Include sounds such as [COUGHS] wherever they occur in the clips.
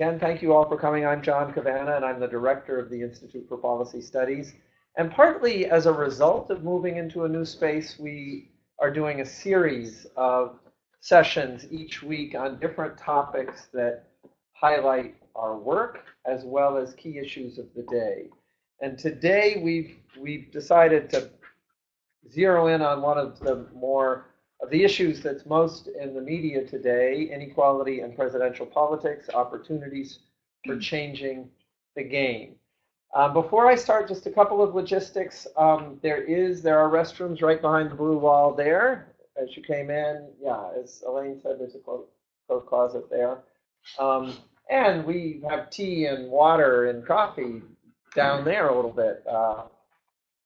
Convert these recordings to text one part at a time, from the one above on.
again, thank you all for coming. I'm John Cavanagh, and I'm the director of the Institute for Policy Studies. And partly as a result of moving into a new space, we are doing a series of sessions each week on different topics that highlight our work as well as key issues of the day. And today we've we've decided to zero in on one of the more the issues that's most in the media today, inequality and presidential politics, opportunities for changing the game. Um, before I start, just a couple of logistics. Um, there is there are restrooms right behind the blue wall there. As you came in, yeah, as Elaine said, there's a closed closet there. Um, and we have tea and water and coffee down there a little bit. Uh,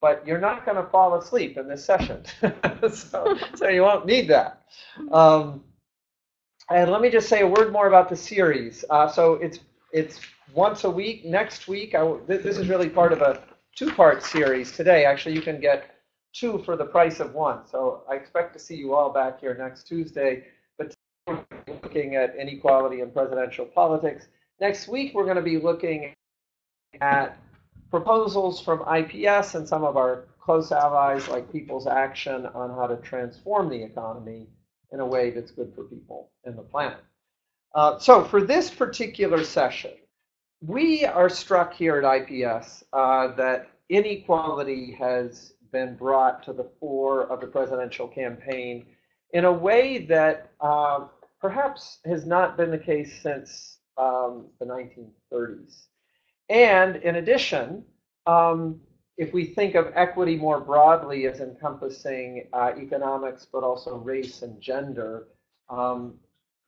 but you're not going to fall asleep in this session. [LAUGHS] so, so, you won't need that. Um, and let me just say a word more about the series. Uh, so it's it's once a week. Next week, I, this is really part of a two-part series. Today, actually, you can get two for the price of one. So I expect to see you all back here next Tuesday. But looking at inequality in presidential politics. Next week, we're going to be looking at proposals from IPS and some of our close allies like People's Action on how to transform the economy in a way that's good for people and the planet. Uh, so for this particular session, we are struck here at IPS uh, that inequality has been brought to the fore of the presidential campaign in a way that uh, perhaps has not been the case since um, the 1930s. And in addition, um, if we think of equity more broadly as encompassing uh, economics, but also race and gender, um,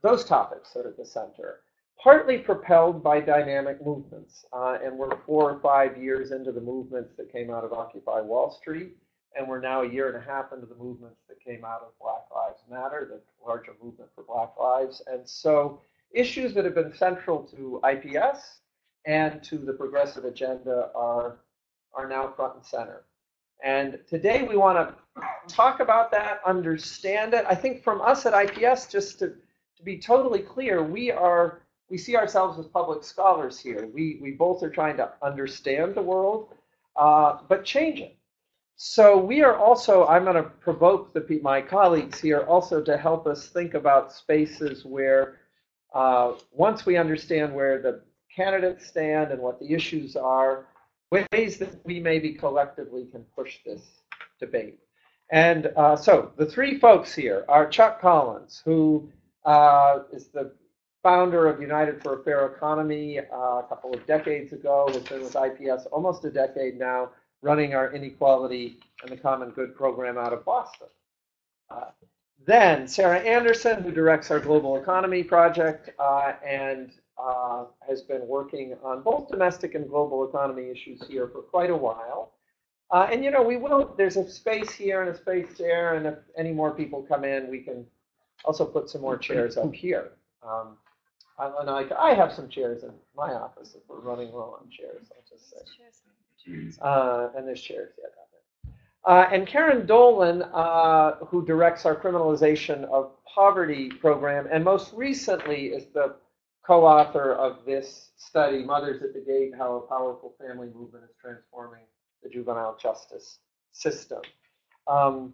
those topics are at the center partly propelled by dynamic movements. Uh, and we're four or five years into the movements that came out of Occupy Wall Street, and we're now a year and a half into the movements that came out of Black Lives Matter, the larger movement for Black Lives. And so issues that have been central to IPS and to the progressive agenda are, are now front and center. And today we want to talk about that, understand it. I think from us at IPS, just to, to be totally clear, we are we see ourselves as public scholars here. We, we both are trying to understand the world, uh, but change it. So we are also, I'm going to provoke the, my colleagues here also to help us think about spaces where uh, once we understand where the candidates stand and what the issues are, ways that we maybe collectively can push this debate. And uh, so the three folks here are Chuck Collins, who uh, is the founder of United for a Fair Economy uh, a couple of decades ago, has been with IPS almost a decade now, running our inequality and the common good program out of Boston. Uh, then Sarah Anderson, who directs our global economy project uh, and uh, has been working on both domestic and global economy issues here for quite a while. Uh, and you know, we will, there's a space here and a space there, and if any more people come in, we can also put some more chairs up [LAUGHS] here. Um, and I, I have some chairs in my office if we're running low on chairs, I'll just say. Uh, and there's chairs, yeah. Uh, and Karen Dolan, uh, who directs our criminalization of poverty program, and most recently is the co-author of this study, Mothers at the Gate, How a Powerful Family Movement is Transforming the Juvenile Justice System. Um,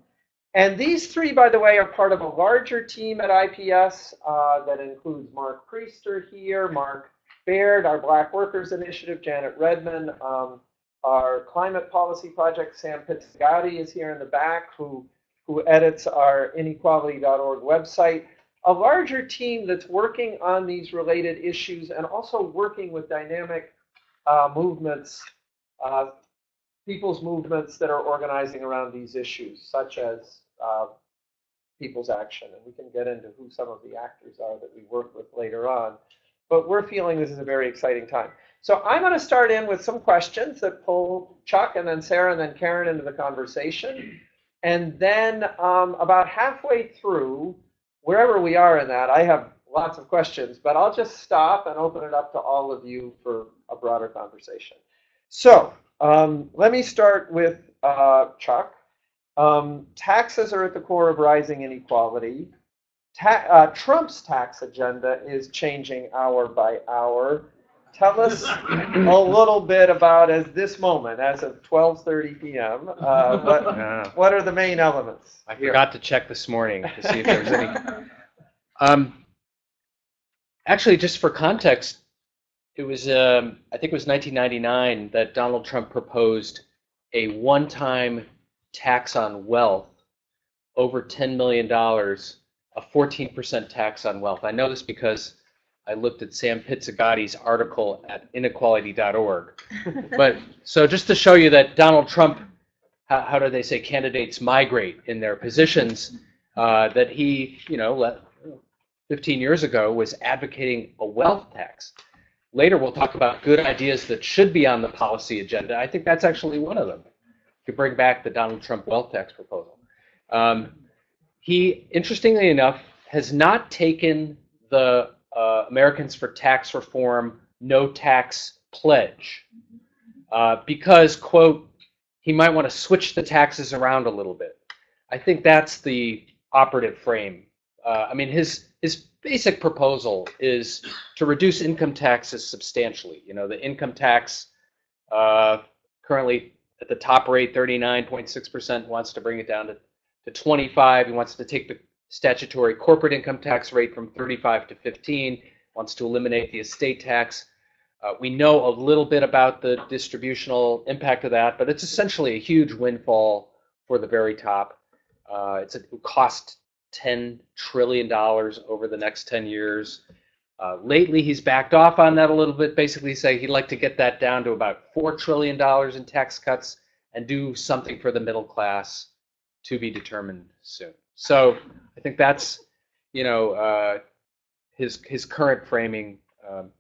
and these three, by the way, are part of a larger team at IPS uh, that includes Mark Priester here, Mark Bayard, our Black Workers Initiative, Janet Redman, um, our climate policy project, Sam Pizzigati is here in the back, who, who edits our inequality.org website. A larger team that's working on these related issues and also working with dynamic uh, movements, uh, people's movements that are organizing around these issues, such as uh, people's action. And we can get into who some of the actors are that we work with later on. But we're feeling this is a very exciting time. So I'm going to start in with some questions that pull Chuck and then Sarah and then Karen into the conversation. And then um, about halfway through, wherever we are in that, I have lots of questions, but I'll just stop and open it up to all of you for a broader conversation. So um, let me start with uh, Chuck. Um, taxes are at the core of rising inequality. ta- uh, Trump's tax agenda is changing hour by hour. Tell us a little bit about as this moment, as of 12:30 p.m. Uh, what, Yeah. what are the main elements? I here? forgot to check this morning to see if there was any. [LAUGHS] Um, actually, just for context, it was um, I think it was 1999 that Donald Trump proposed a one-time tax on wealth over 10 million dollars, a 14% tax on wealth. I know this because I looked at Sam Pizzigati's article at inequality.org. [LAUGHS] But so just to show you that Donald Trump, how, how do they say candidates migrate in their positions, uh, that he, you know, let, 15 years ago was advocating a wealth tax. Later, we'll talk about good ideas that should be on the policy agenda. I think that's actually one of them to bring back the Donald Trump wealth tax proposal. Um, he, interestingly enough, has not taken the uh, Americans for Tax Reform no tax pledge uh, because, quote, he might want to switch the taxes around a little bit. I think that's the operative frame. Uh, I mean, his his basic proposal is to reduce income taxes substantially. You know, the income tax uh, currently at the top rate, 39.6%, wants to bring it down to, to 25. He wants to take the statutory corporate income tax rate from 35 to 15, wants to eliminate the estate tax. Uh, we know a little bit about the distributional impact of that, but it's essentially a huge windfall for the very top. Uh, it's a, it cost $10 trillion over the next 10 years. Uh, lately, he's backed off on that a little bit, basically saying he'd like to get that down to about $4 trillion in tax cuts and do something for the middle class to be determined soon. So think that's, you know, uh, his, his current framing. Um,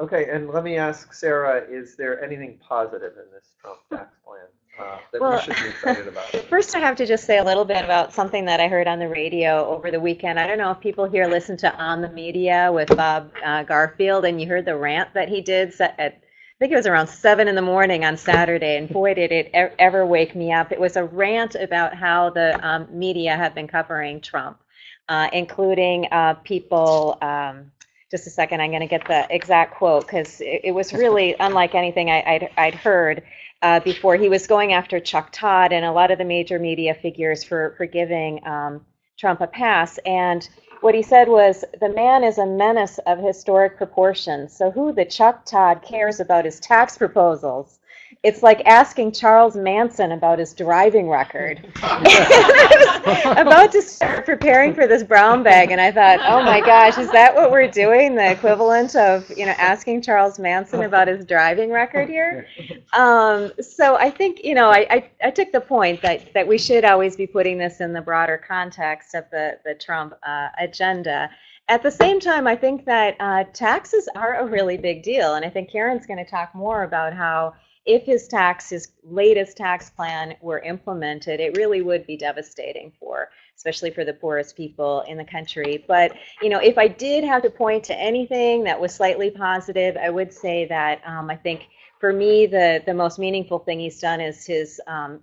Okay, and let me ask Sarah, is there anything positive in this Trump tax plan uh, that we should be excited about? [LAUGHS] First, I have to just say a little bit about something that I heard on the radio over the weekend. I don't know if people here listen to On the Media with Bob uh, Garfield, and you heard the rant that he did at, I think it was around seven in the morning on Saturday, and boy, did it ever wake me up. It was a rant about how the um, media have been covering Trump, uh, including uh, people. Um, just a second, I'm going to get the exact quote because it, it was really unlike anything I, I'd, I'd heard uh, before. He was going after Chuck Todd and a lot of the major media figures for, for giving um, Trump a pass. And what he said was, the man is a menace of historic proportions. So who the Chuck Todd cares about his tax proposals? It's like asking Charles Manson about his driving record. I was [LAUGHS] [LAUGHS] about to start preparing for this brown bag, and I thought, oh my gosh, is that what we're doing? The equivalent of, you know, asking Charles Manson about his driving record here? Um, so I think, you know, I, I, I took the point that, that we should always be putting this in the broader context of the, the Trump uh, agenda. At the same time, I think that uh, taxes are a really big deal, and I think Karen's going to talk more about how if his tax, his latest tax plan were implemented, it really would be devastating for, especially for the poorest people in the country. But, you know, if I did have to point to anything that was slightly positive, I would say that um, I think for me, the, the most meaningful thing he's done is his um,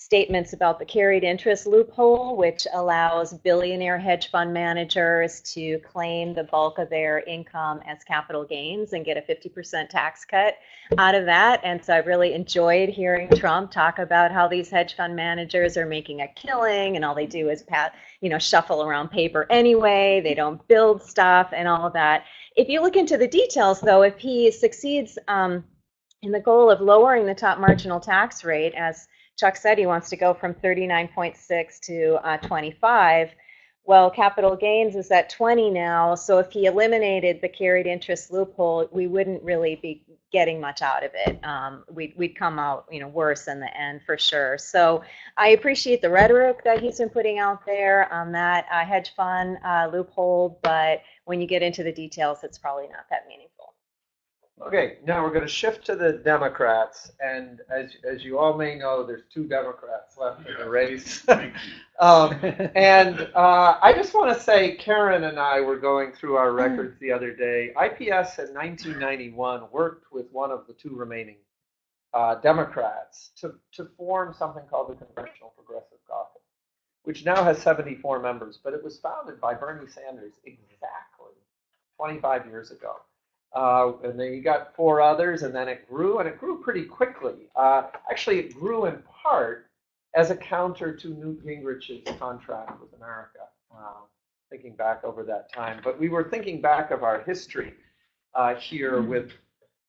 statements about the carried interest loophole, which allows billionaire hedge fund managers to claim the bulk of their income as capital gains and get a 50% tax cut out of that. And so I've really enjoyed hearing Trump talk about how these hedge fund managers are making a killing and all they do is pat, you know, shuffle around paper anyway. They don't build stuff and all of that. If you look into the details, though, if he succeeds um, in the goal of lowering the top marginal tax rate, as Chuck said he wants to go from 39.6 to uh, 25. Well, capital gains is at 20 now, so if he eliminated the carried interest loophole, we wouldn't really be getting much out of it. Um, we'd, we'd come out, you know, worse in the end for sure. So I appreciate the rhetoric that he's been putting out there on that uh, hedge fund uh, loophole, but when you get into the details, it's probably not that meaningful. Okay, now we're going to shift to the Democrats, and as as you all may know, there's two Democrats left in the race. [LAUGHS] [LAUGHS] um, and uh, I just want to say, Karen and I were going through our records the other day. IPS in 1991 worked with one of the two remaining uh, Democrats to to form something called the Congressional Progressive Caucus. which now has 74 members, but it was founded by Bernie Sanders exactly 25 years ago. Uh, and then you got four others, and then it grew, and it grew pretty quickly. Uh, actually, it grew in part as a counter to Newt Gingrich's contract with America, uh, thinking back over that time. But we were thinking back of our history uh, here with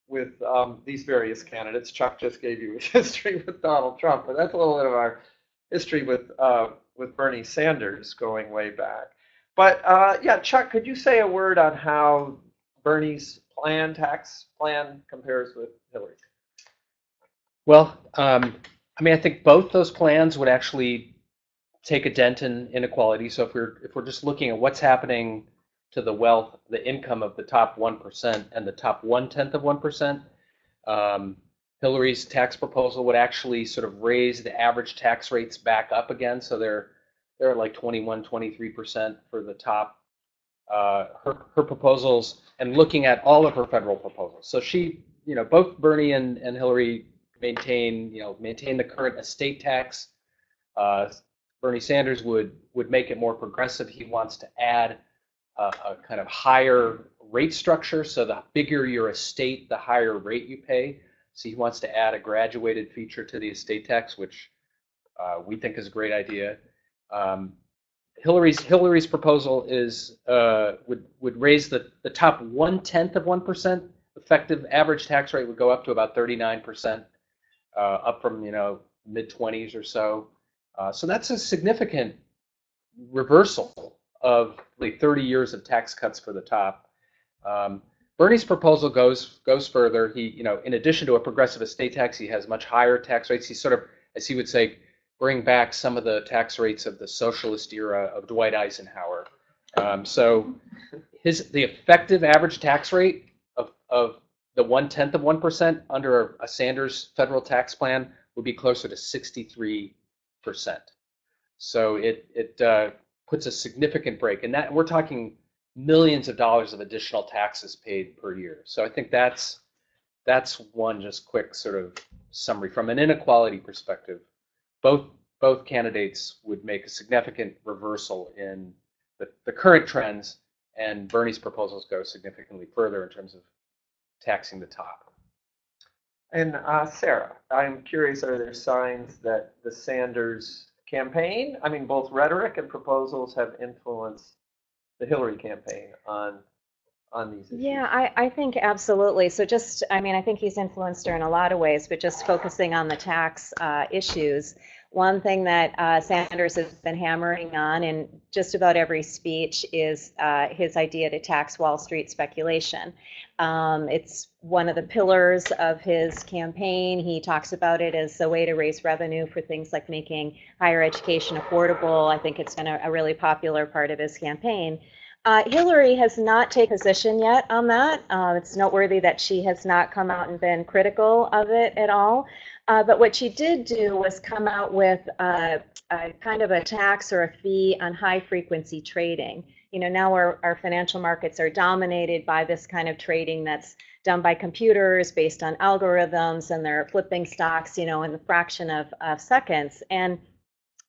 with um, these various candidates. Chuck just gave you his [LAUGHS] history with Donald Trump, but that's a little bit of our history with uh, with Bernie Sanders going way back. But uh, yeah, Chuck, could you say a word on how Bernie's plan, tax plan, compares with Hillary's? Well, um, I mean, I think both those plans would actually take a dent in inequality. So if we're if we're just looking at what's happening to the wealth, the income of the top one percent and the top one tenth of one percent, um, Hillary's tax proposal would actually sort of raise the average tax rates back up again. So they're they're at like 21, 23 percent for the top. Uh, her her proposals and looking at all of her federal proposals. So she, you know, both Bernie and, and Hillary maintain, you know, maintain the current estate tax. Uh, Bernie Sanders would would make it more progressive. He wants to add a, a kind of higher rate structure. So the bigger your estate, the higher rate you pay. So he wants to add a graduated feature to the estate tax, which uh, we think is a great idea. Um, Hillary's Hillary's proposal is uh, would would raise the, the top one tenth of one percent effective average tax rate would go up to about 39 percent, uh, up from you know mid 20s or so. Uh, so that's a significant reversal of like 30 years of tax cuts for the top. Um, Bernie's proposal goes goes further. He you know in addition to a progressive estate tax, he has much higher tax rates. He sort of as he would say bring back some of the tax rates of the socialist era of Dwight Eisenhower. Um, so his the effective average tax rate of, of the one tenth of one percent under a Sanders federal tax plan would be closer to 63 percent. So it it uh, puts a significant brake, and that we're talking millions of dollars of additional taxes paid per year. So I think that's that's one just quick sort of summary from an inequality perspective both both candidates would make a significant reversal in the, the current trends, and Bernie's proposals go significantly further in terms of taxing the top. And uh, Sarah, I'm curious, are there signs that the Sanders campaign, I mean, both rhetoric and proposals have influenced the Hillary campaign on on these issues? Yeah, I, I think absolutely. So just, I mean, I think he's influenced her in a lot of ways, but just focusing on the tax uh, issues. One thing that uh, Sanders has been hammering on in just about every speech is uh, his idea to tax Wall Street speculation. Um, it's one of the pillars of his campaign. He talks about it as a way to raise revenue for things like making higher education affordable. I think it's been a, a really popular part of his campaign. Uh, Hillary has not taken a position yet on that. Uh, it's noteworthy that she has not come out and been critical of it at all. Uh, but what she did do was come out with a, a, kind of a tax or a fee on high frequency trading. You know, now our, our financial markets are dominated by this kind of trading that's done by computers based on algorithms and they're flipping stocks, you know, in the fraction of, of seconds. And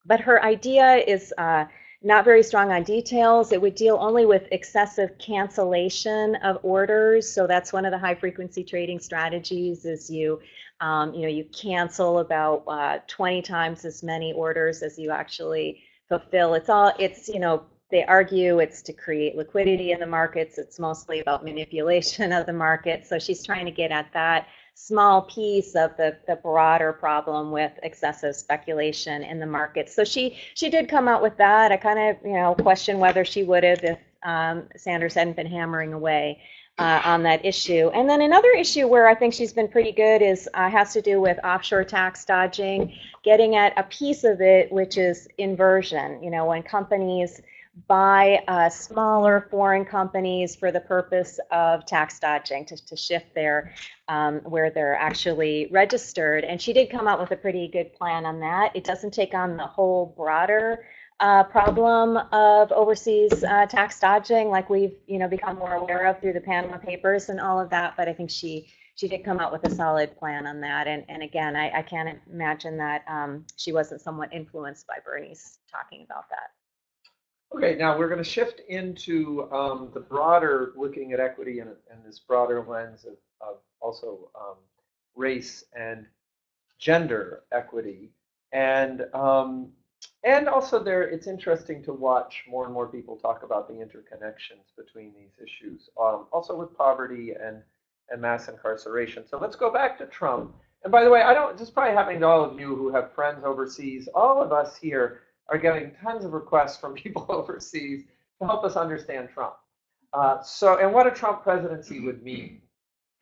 but her idea is uh, not very strong on details. It would deal only with excessive cancellation of orders. So that's one of the high frequency trading strategies is you, um, you know, you cancel about uh, 20 times as many orders as you actually fulfill. It's all, it's, you know, they argue it's to create liquidity in the markets. It's mostly about manipulation [LAUGHS] of the market. So she's trying to get at that small piece of the, the broader problem with excessive speculation in the market. So she she did come out with that. I kind of you know question whether she would have if um, Sanders hadn't been hammering away uh, on that issue. And then another issue where I think she's been pretty good is uh, has to do with offshore tax dodging, getting at a piece of it which is inversion. You know when companies buy uh, smaller foreign companies for the purpose of tax dodging to, to shift their um, where they're actually registered. And she did come out with a pretty good plan on that. It doesn't take on the whole broader uh, problem of overseas uh, tax dodging, like we've you know become more aware of through the Panama Papers and all of that. But I think she she did come out with a solid plan on that. And and again, I, I can't imagine that um, she wasn't somewhat influenced by Bernie's talking about that. Okay, now we're going to shift into um, the broader looking at equity and, and this broader lens of, of also um, race and gender equity. And um, and also there, it's interesting to watch more and more people talk about the interconnections between these issues, um, also with poverty and, and mass incarceration. So let's go back to Trump. And by the way, I don't, just probably happening to all of you who have friends overseas, all of us here are getting tons of requests from [LAUGHS] people overseas to help us understand Trump. Uh, so, and what a Trump presidency would mean.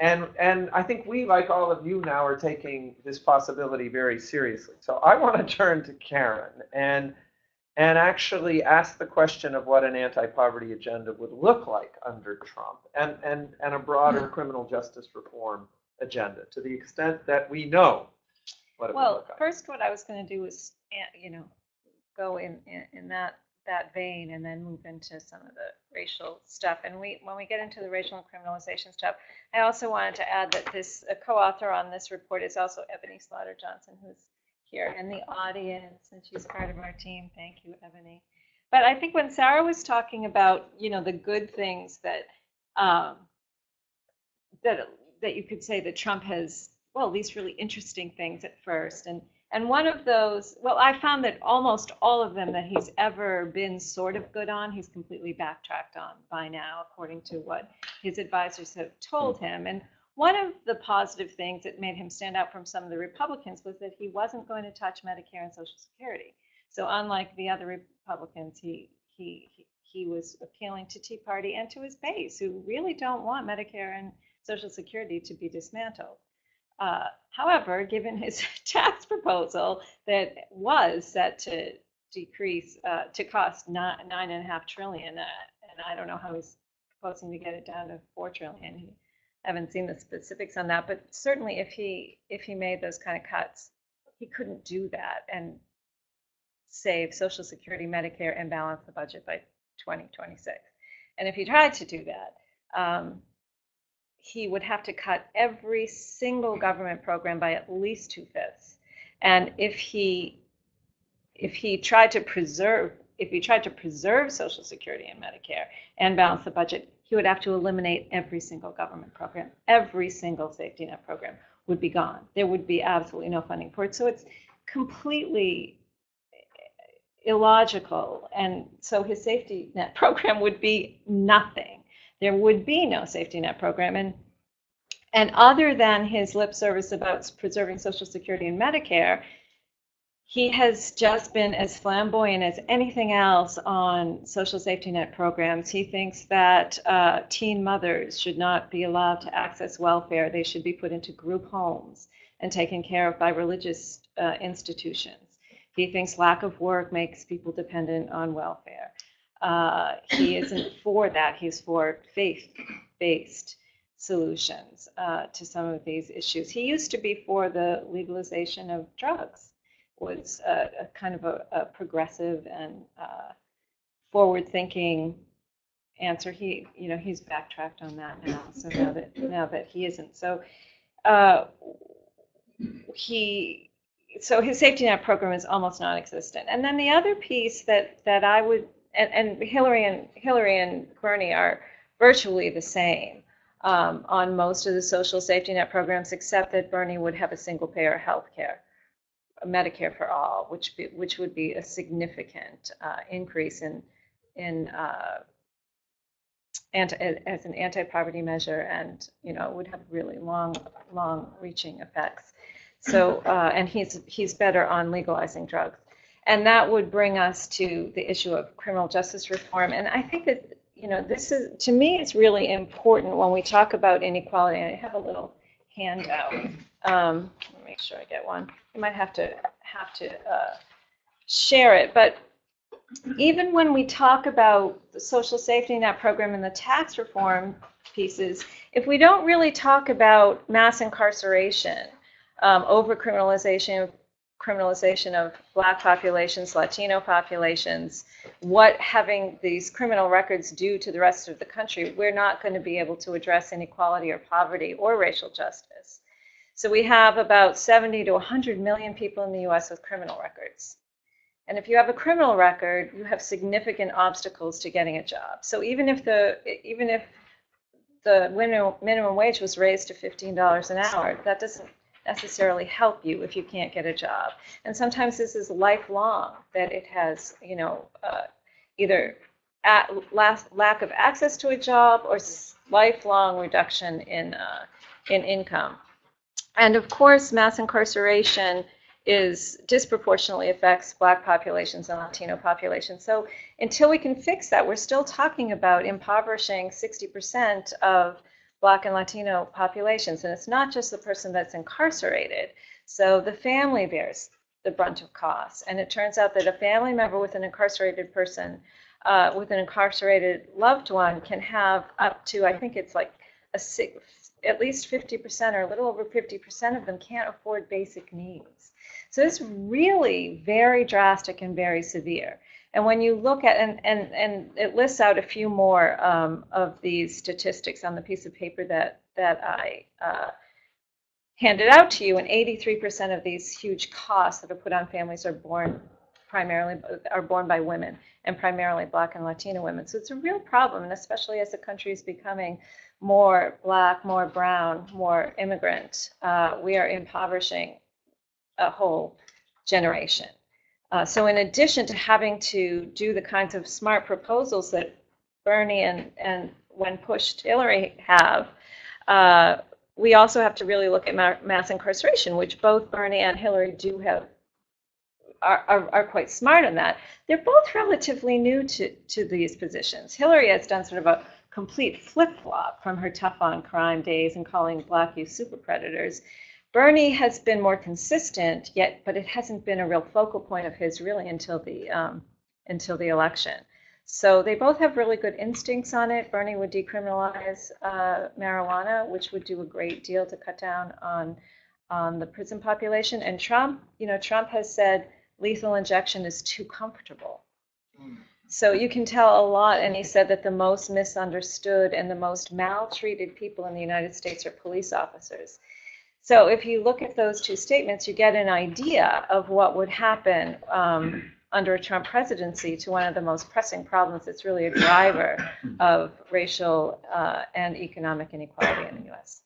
And, and I think we, like all of you now, are taking this possibility very seriously. So I want to [LAUGHS] turn to Karen and, and actually ask the question of what an anti-poverty agenda would look like under Trump and, and, and a broader [LAUGHS] criminal justice reform agenda to the extent that we know what it would Well, look like. first, what I was going to do was, eh, you know, go in, in, in that, that vein and then move into some of the racial stuff. And we, when we get into the racial and criminalization stuff, I also wanted to add that this, co-author on this report is also Ebony Slaughter Johnson, who's here in the audience, and she's part of our team. Thank you, Ebony. But I think when Sarah was talking about, you know, the good things that, um, that, that you could say that Trump has, well, these really interesting things at first. And, and one of those, well, I found that almost all of them that he's ever been sort of good on, he's completely backtracked on by now, according to what his advisors have told hmm. him. And one of the positive things that made him stand out from some of the Republicans was that he wasn't going to touch Medicare and Social Security. So unlike the other Republicans, he he he, he was appealing to Tea Party and to his base, who really don't want Medicare and Social Security to be dismantled. Uh, however, given his [LAUGHS] tax proposal that was set to decrease uh, to cost nine, nine and a half trillion, uh, and I don't know how he's proposing to get it down to four trillion. He, I haven't seen the specifics on that, but certainly if he if he made those kind of cuts, he couldn't do that and save Social Security, Medicare, and balance the budget by 2026. And if he tried to do that, um, he would have to cut every single government program by at least two fifths. And if he if he tried to preserve if he tried to preserve Social Security and Medicare and balance the budget, he would have to eliminate every single government program. Every single safety net program would be gone. There would be absolutely no funding for it. So it's completely illogical. And so his safety net [LAUGHS] program would be nothing. There would be no safety net program. And and other than his lip service about preserving Social Security and Medicare, he has just been as flamboyant as anything else on social safety net programs. He thinks that uh, teen mothers should not be allowed to access welfare. They should be put into group homes and taken care of by religious uh, institutions. He thinks lack of work makes people dependent on welfare. Uh, he isn't for that. He's for faith-based solutions uh, to some of these issues. He used to be for the legalization of drugs was a, a kind of a, a progressive and uh, forward-thinking answer. He, you know, he's backtracked on that now. So now that now that he isn't, so uh, he, so his safety net program is almost non-existent. And then the other piece that that I would, and, and Hillary and Hillary and Bernie are virtually the same. Um, on most of the social safety net programs, except that Bernie would have a single payer health care. Medicare for all, which be, which would be a significant uh, increase in in uh, anti, as an anti-poverty measure, and you know would have really long long-reaching effects. So uh, and he's he's better on legalizing drugs, and that would bring us to the issue of criminal justice reform. And I think that you know this is to me it's really important when we talk about inequality. I have a little handout. Um, let me make sure I get one. You might have to have to uh, share it, but even when we talk about the social safety net program and the tax reform pieces, if we don't really talk about mass incarceration, um, over criminalization of black populations, Latino populations, what having these criminal records do to the rest of the country, we're not going to be able to address inequality or poverty or racial justice. So we have about 70 to 100 million people in the US with criminal records. And if you have a criminal record, you have significant obstacles to getting a job. So even if the even if the minimum wage was raised to $15 an hour, that doesn't necessarily help you if you can't get a job. And sometimes this is lifelong that it has, you know, uh, either at last, lack of access to a job or lifelong reduction in uh, in income. And of course, mass incarceration is disproportionately affects black populations and Latino populations. So until we can fix that, we're still talking about impoverishing 60% of Black and Latino populations. And it's not just the person that's incarcerated. So the family bears the brunt of costs. And it turns out that a family member with an incarcerated person, uh, with an incarcerated loved one, can have up to, I think it's like a six, at least 50% or a little over 50% of them can't afford basic needs. So it's really very drastic and very severe. And when you look at, and, and, and it lists out a few more um, of these statistics on the piece of paper that, that I uh, handed out to you, and 83% of these huge costs that are put on families are borne primarily, are borne by women, and primarily Black and Latino women. So it's a real problem, and especially as the country is becoming more Black, more brown, more immigrant, uh, we are impoverishing a whole generation. Uh, so in addition to having to do the kinds of smart proposals that Bernie and, and when pushed Hillary have, uh, we also have to really look at ma- mass incarceration, which both Bernie and Hillary do have are, are, are, quite smart on that. They're both relatively new to, to these positions. Hillary has done sort of a complete flip flop from her tough on crime days and calling black youth super predators Bernie has been more consistent, yet, but it hasn't been a real focal point of his really until the um, until the election. So they both have really good instincts on it. Bernie would decriminalize uh, marijuana, which would do a great deal to cut down on on the prison population. And Trump, you know, Trump has said lethal injection is too comfortable. So you can tell a lot. And he said that the most misunderstood and the most maltreated people in the United States are police officers. So if you look at those two statements, you get an idea of what would happen um, [CLEARS THROAT] under a Trump presidency to one of the most pressing problems that's really a driver [CLEARS THROAT] of racial uh, and economic inequality in the U.S.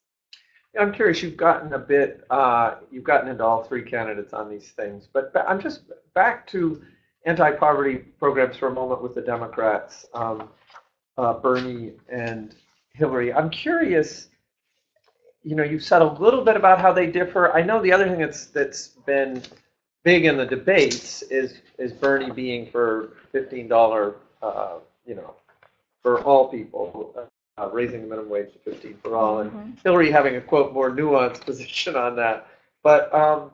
I'm curious. You've gotten a bit. Uh, you've gotten into all three candidates on these things, but I'm just back to anti-poverty programs for a moment with the Democrats, um, uh, Bernie and Hillary. I'm curious you know, you've said a little bit about how they differ. I know the other thing that's that's been big in the debates is is Bernie being for fifteen dollar, uh, you know, for all people, uh, raising the minimum wage to fifteen for all, and mm-hmm. Hillary having a quote more nuanced [LAUGHS] position on that. But um,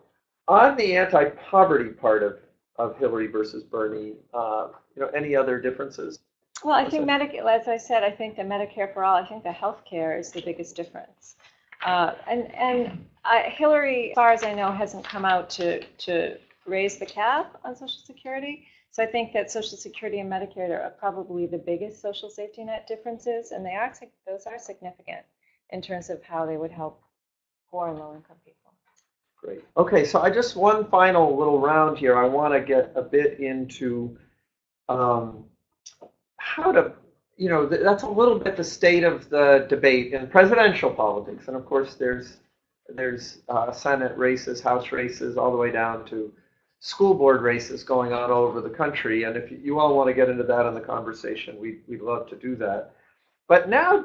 on the anti-poverty part of of Hillary versus Bernie, uh, you know, any other differences? Well, I think Medicare, as I said, I think the Medicare for all, I think the health care is the biggest difference. Uh, and and I, Hillary, as far as I know, hasn't come out to, to raise the cap on Social Security. So I think that Social Security and Medicare are probably the biggest social safety net differences, and they are those are significant in terms of how they would help poor and low income people. Great. Okay, so I just one final little round here. I want to get a bit into um, how to you know, that's a little bit the state of the debate in presidential politics. And of course, there's there's uh, Senate races, House races, all the way down to school board races going on all over the country. And if you all want to get into that in the conversation, we, we'd love to do that. But now,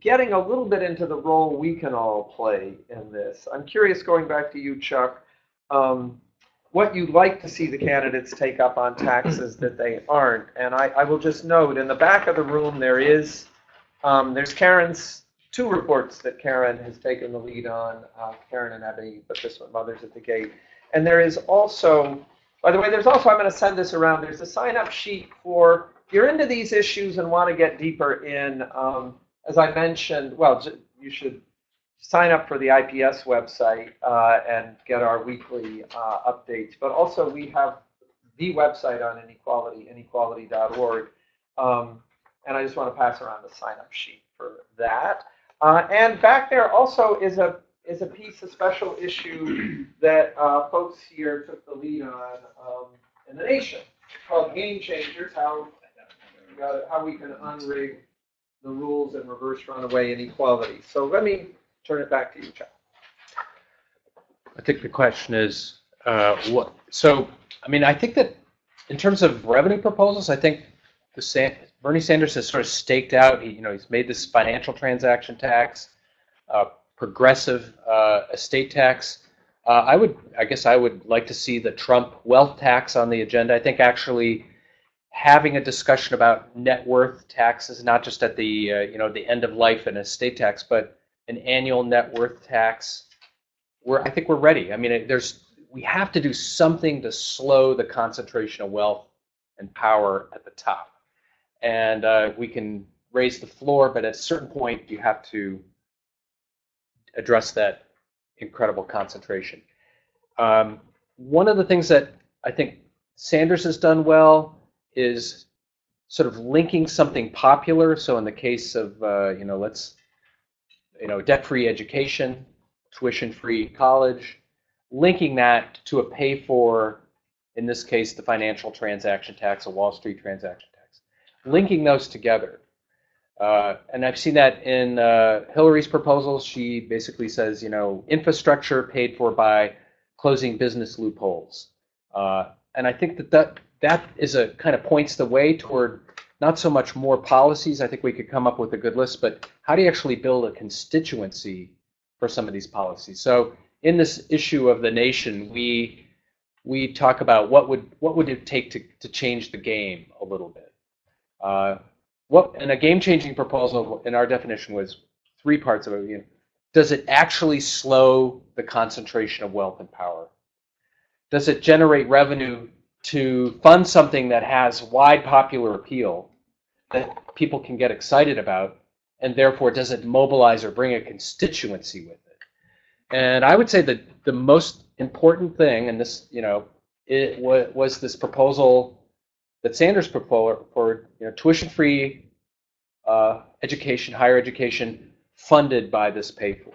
getting a little bit into the role we can all play in this, I'm curious, going back to you, Chuck. Um, what you'd like to see the candidates take up on taxes that they aren't. And I, I will just note in the back of the room there is um, there's Karen's two reports that Karen has taken the lead on, uh, Karen and Ebony, but this one, Mothers at the Gate. And there is also, by the way, there's also, I'm going to send this around, there's a sign up sheet for, if you're into these issues and want to get deeper in, um, as I mentioned, well, you should sign up for the IPS website uh, and get our weekly uh, updates. But also, we have the website on inequality, inequality.org. Um, and I just want to pass around the sign up sheet for that. Uh, and back there also is a is a piece, a special issue [CLEARS THROAT] that uh, folks here took the lead on um, in the nation called Game Changers, how, how we can unrig the rules and reverse runaway inequality. So let me turn it back to you, Chuck. I think the question is, uh, what, so, I mean, I think that in terms of revenue proposals, I think the San, Bernie Sanders has sort of staked out, he, you know, he's made this financial transaction tax, uh, progressive uh, estate tax. Uh, I would, I guess, I would like to see the Trump wealth tax on the agenda. I think actually having a discussion about net worth taxes, not just at the, uh, you know, the end of life and estate tax, but an annual net worth tax. We're, I think we're ready. I mean, there's, we have to do something to slow the concentration of wealth and power at the top. And uh, we can raise the floor, but at a certain point, you have to address that incredible concentration. Um, one of the things that I think Sanders has done well is sort of linking something popular. So in the case of, uh, you know, let's, you know, debt-free education, tuition-free college, linking that to a pay for, in this case, the financial transaction tax, a Wall Street transaction tax, linking those together uh, and I've seen that in uh, Hillary's proposals. She basically says, you know, infrastructure paid for by closing business loopholes. Uh, and I think that, that that is a kind of points the way toward not so much more policies. I think we could come up with a good list, but how do you actually build a constituency for some of these policies? So in this issue of the nation, we we talk about what would what would it take to, to change the game a little bit. Uh, what and a game-changing proposal in our definition was three parts of it. You know, does it actually slow the concentration of wealth and power? Does it generate revenue to fund something that has wide popular appeal that people can get excited about? And therefore, does it mobilize or bring a constituency with it? And I would say that the most important thing, and this, you know, it was this proposal that Sanders forward for you know, tuition-free uh, education, higher education, funded by this pay for.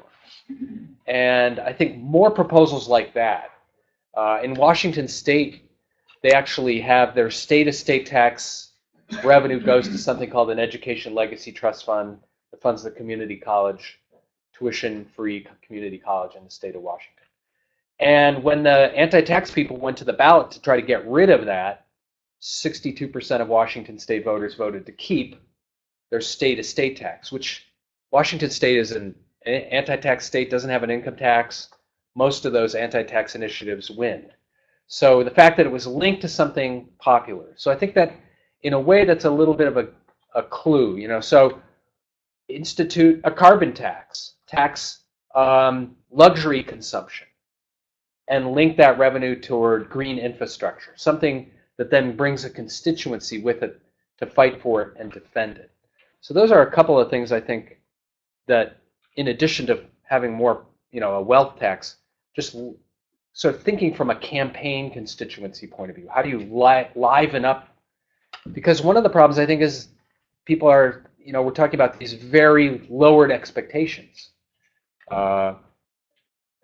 And I think more proposals like that. Uh, in Washington State, they actually have their state estate tax revenue goes to something called an Education Legacy Trust Fund that funds the community college, tuition-free community college in the state of Washington. And when the anti-tax people went to the ballot to try to get rid of that, 62% of Washington state voters voted to keep their state estate tax, which Washington state is an anti-tax state, doesn't have an income tax. Most of those anti-tax initiatives win. So the fact that it was linked to something popular. So I think that in a way that's a little bit of a, a clue, you know, so institute a carbon tax, tax um, luxury consumption, and link that revenue toward green infrastructure, something that then brings a constituency with it to fight for it and defend it. So those are a couple of things I think that, in addition to having more, you know, a wealth tax, just sort of thinking from a campaign constituency point of view. How do you li- liven up? Because one of the problems I think is people are, you know, we're talking about these very lowered expectations. Uh,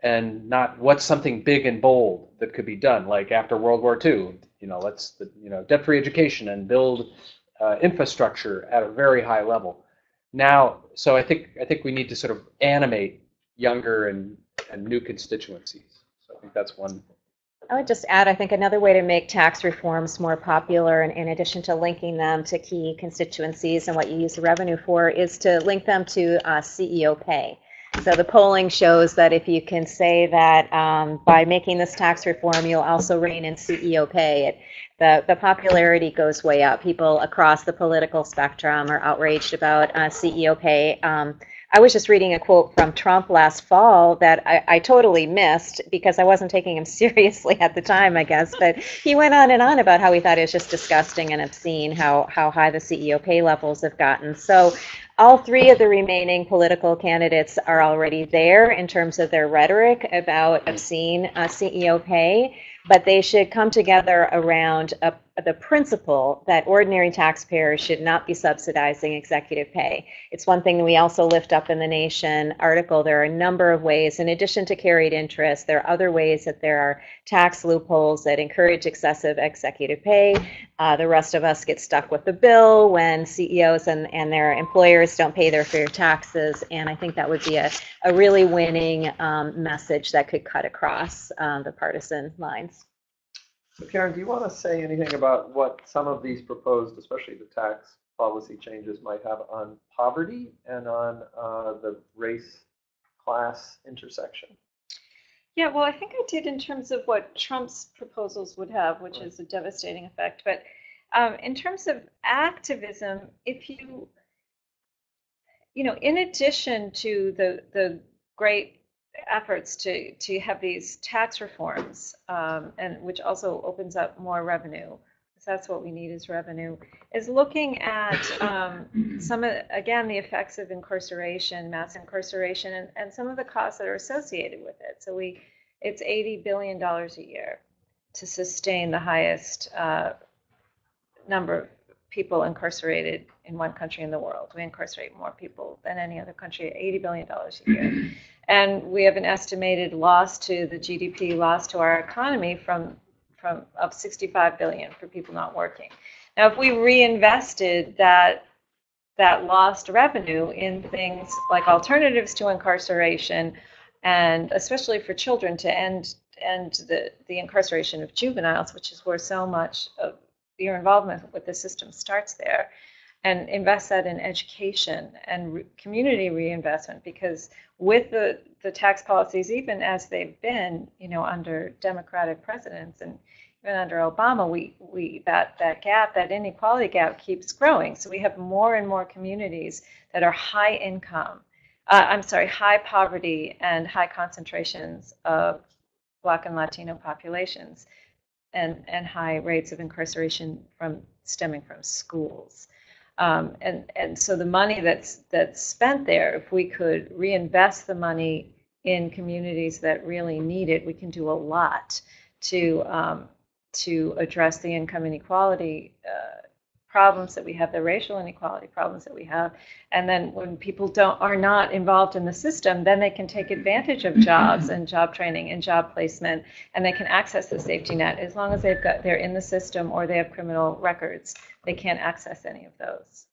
and not what's something big and bold that could be done, like after World War II. You know, let's you know debt-free education and build uh, infrastructure at a very high level. Now, so I think I think we need to sort of animate younger and, and new constituencies. So I think that's one. I would just add, I think another way to make tax reforms more popular, and in addition to linking them to key constituencies and what you use the revenue for, is to link them to uh, CEO pay. So the polling shows that if you can say that um, by making this tax reform, you'll also rein in CEO pay, it, the, the popularity goes way up. People across the political spectrum are outraged about uh, CEO pay. Um, I was just reading a quote from Trump last fall that I, I, totally missed because I wasn't taking him [LAUGHS] seriously at the time, I guess. But he went on and on about how he thought it was just disgusting and obscene how, how high the CEO pay levels have gotten. So all three of the remaining political candidates are already there in terms of their rhetoric about obscene uh, CEO pay, but they should come together around a, the principle that ordinary taxpayers should not be subsidizing executive pay. It's one thing we also lift up in the Nation article. There are a number of ways, in addition to carried interest, there are other ways that there are tax loopholes that encourage excessive executive pay. Uh, the rest of us get stuck with the bill when CEOs and, and their employers don't pay their fair taxes. And I think that would be a, a really winning um, message that could cut across um, the partisan lines. So Karen, do you want to say anything about what some of these proposed, especially the tax policy changes, might have on poverty and on uh, the race class intersection? Yeah, well, I think I did in terms of what Trump's proposals would have, which is a devastating effect. But um, in terms of activism, if you, you know, in addition to the the great efforts to to have these tax reforms, um, and which also opens up more revenue, because that's what we need is revenue, is looking at um, some of again the effects of incarceration, mass incarceration, and, and some of the costs that are associated with it. So we, it's eighty billion dollars a year to sustain the highest uh, number of people incarcerated in one country in the world. We incarcerate more people than any other country, eighty billion dollars a year, and we have an estimated loss to the GDP, loss to our economy from from of sixty-five billion for people not working. Now, if we reinvested that that lost revenue in things like alternatives to incarceration, and especially for children to end end the, the incarceration of juveniles, which is where so much of your involvement with the system starts there, and invest that in education and re- community reinvestment, because with the, the tax policies, even as they've been, you know, under Democratic presidents and even under Obama, we, we that, that gap, that inequality gap keeps growing. So we have more and more communities that are high income, uh, I'm sorry, high poverty and high concentrations of Black and Latino populations, and, and high rates of incarceration from stemming from schools. Um, and, and so the money that's, that's spent there, if we could reinvest the money in communities that really need it, we can do a lot to, um, to address the income inequality uh, problems that we have, the racial inequality problems that we have. And then when people don't are not involved in the system, then they can take advantage of jobs and job training and job placement, and they can access the safety net as long as they've got they're in the system or they have criminal records. They can't access any of those.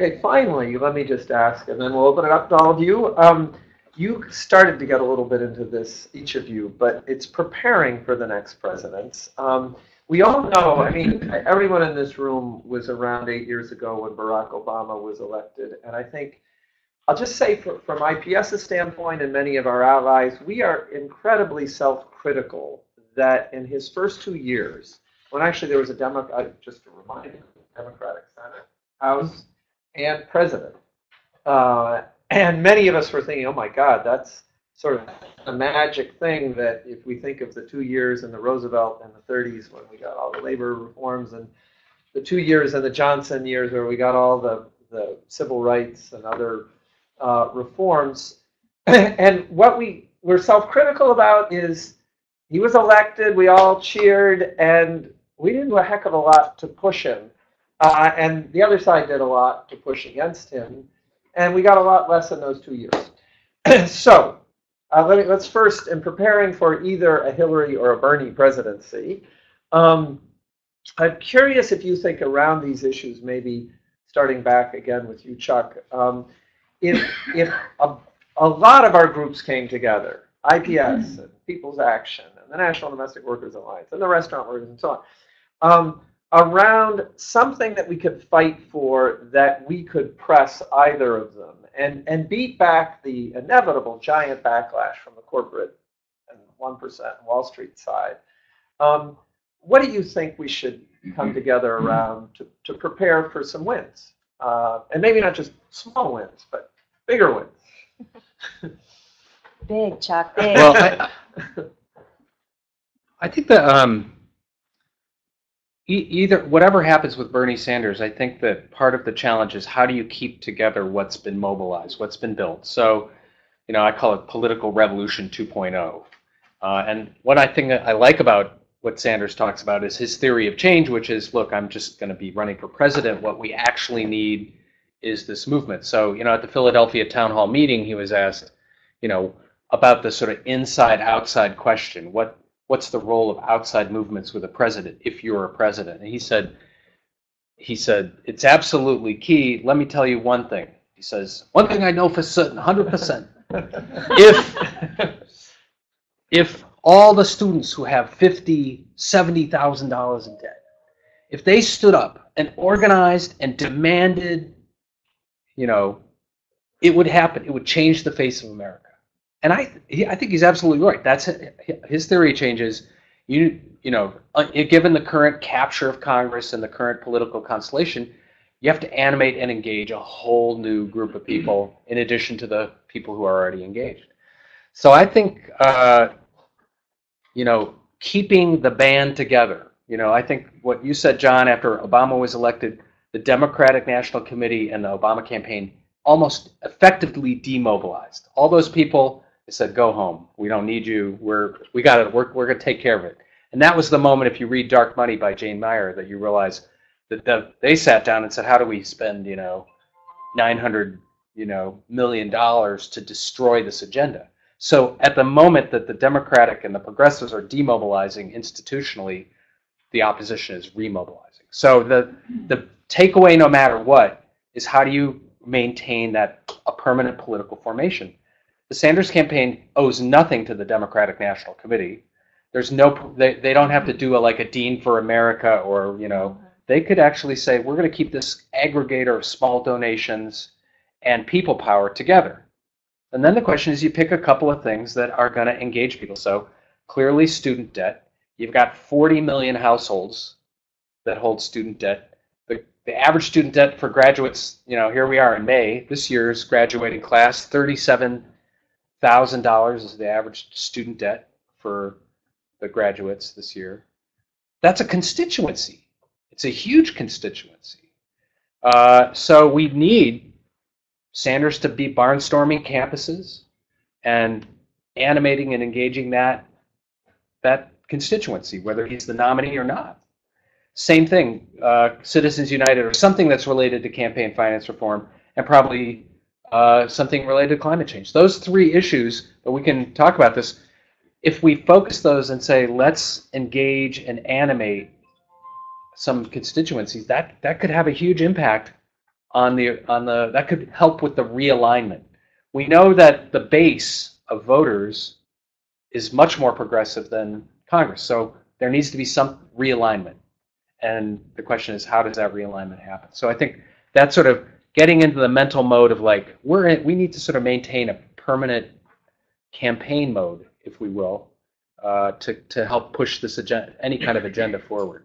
Okay, finally, let me just ask, and then we'll open it up to all of you. Um, you started to get a little bit into this, each of you, but it's preparing for the next presidents. Um, we all know, I mean, everyone in this room was around eight years ago when Barack Obama was elected, and I think, I'll just say for, from IPS's standpoint and many of our allies, we are incredibly self-critical that in his first two years, when actually there was a Democrat, just to remind you, Democratic Senate, House, and President, uh, and many of us were thinking, oh my God, that's sort of a magic thing that if we think of the two years in the Roosevelt and the 30s when we got all the labor reforms and the two years in the Johnson years where we got all the, the civil rights and other uh, reforms. [CLEARS THROAT] and what we were self-critical about is he was elected, we all cheered, and we didn't do a heck of a lot to push him. Uh, and the other side did a lot to push against him. And we got a lot less in those two years. [CLEARS THROAT] so uh, let me, let's first, in preparing for either a Hillary or a Bernie presidency, um, I'm curious if you think around these issues, maybe starting back again with you, Chuck, um, if, if a, a lot of our groups came together, IPS [CLEARS THROAT] and People's Action and the National Domestic Workers Alliance and the restaurant workers and so on, um, around something that we could fight for that we could press either of them and, and beat back the inevitable giant backlash from the corporate and 1% Wall Street side. Um, what do you think we should come together around to, to prepare for some wins? Uh, and maybe not just small wins, but bigger wins. [LAUGHS] Big, Chuck, big. Well, I, [LAUGHS] I think that um, either whatever happens with Bernie Sanders, I think that part of the challenge is how do you keep together what's been mobilized, what's been built. So, you know, I call it political revolution 2.0. Uh, and what I think I like about what Sanders talks about is his theory of change, which is, look, I'm just going to be running for president. What we actually need is this movement. So, you know, at the Philadelphia town hall meeting, he was asked, you know, about the sort of inside-outside question. What what's the role of outside movements with a president if you're a president? And he said, he said, it's absolutely key. Let me tell you one thing. He says, one thing I know for certain, 100%. [LAUGHS] If, if all the students who have 50, $70,000 in debt, if they stood up and organized and demanded, you know, it would happen. It would change the face of America. And I, he, I think he's absolutely right. That's his theory changes. You, you know, uh, given the current capture of Congress and the current political constellation, you have to animate and engage a whole new group of people in addition to the people who are already engaged. So I think, uh, you know, keeping the band together. You know, I think what you said, John, after Obama was elected, the Democratic National Committee and the Obama campaign almost effectively demobilized. All those people said, "Go home. We don't need you. We're we got it. We're we're gonna take care of it." And that was the moment, if you read Dark Money by Jane Mayer, that you realize that the, they sat down and said, "How do we spend, you know, nine hundred, you know, million dollars to destroy this agenda?" So at the moment that the Democratic and the progressives are demobilizing institutionally, the opposition is remobilizing. So the the takeaway, no matter what, is how do you maintain that a permanent political formation? The Sanders campaign owes nothing to the Democratic National Committee. There's no, they, they don't have to do a, like a Dean for America or, you know, they could actually say, we're going to keep this aggregator of small donations and people power together. And then the question is you pick a couple of things that are going to engage people. So clearly student debt. You've got 40 million households that hold student debt. The, the average student debt for graduates, you know, here we are in May, this year's graduating class, 37 thousand dollars is the average student debt for the graduates this year. That's a constituency. It's a huge constituency. Uh, so we need Sanders to be barnstorming campuses and animating and engaging that that constituency, whether he's the nominee or not. Same thing, uh, Citizens United or something that's related to campaign finance reform, and probably uh, something related to climate change. Those three issues, but we can talk about this. If we focus those and say, let's engage and animate some constituencies, that, that could have a huge impact on the, on the, that could help with the realignment. We know that the base of voters is much more progressive than Congress. So there needs to be some realignment. And the question is, how does that realignment happen? So I think that sort of getting into the mental mode of like we're in, we need to sort of maintain a permanent campaign mode, if we will, uh, to to help push this agenda, any kind of agenda forward.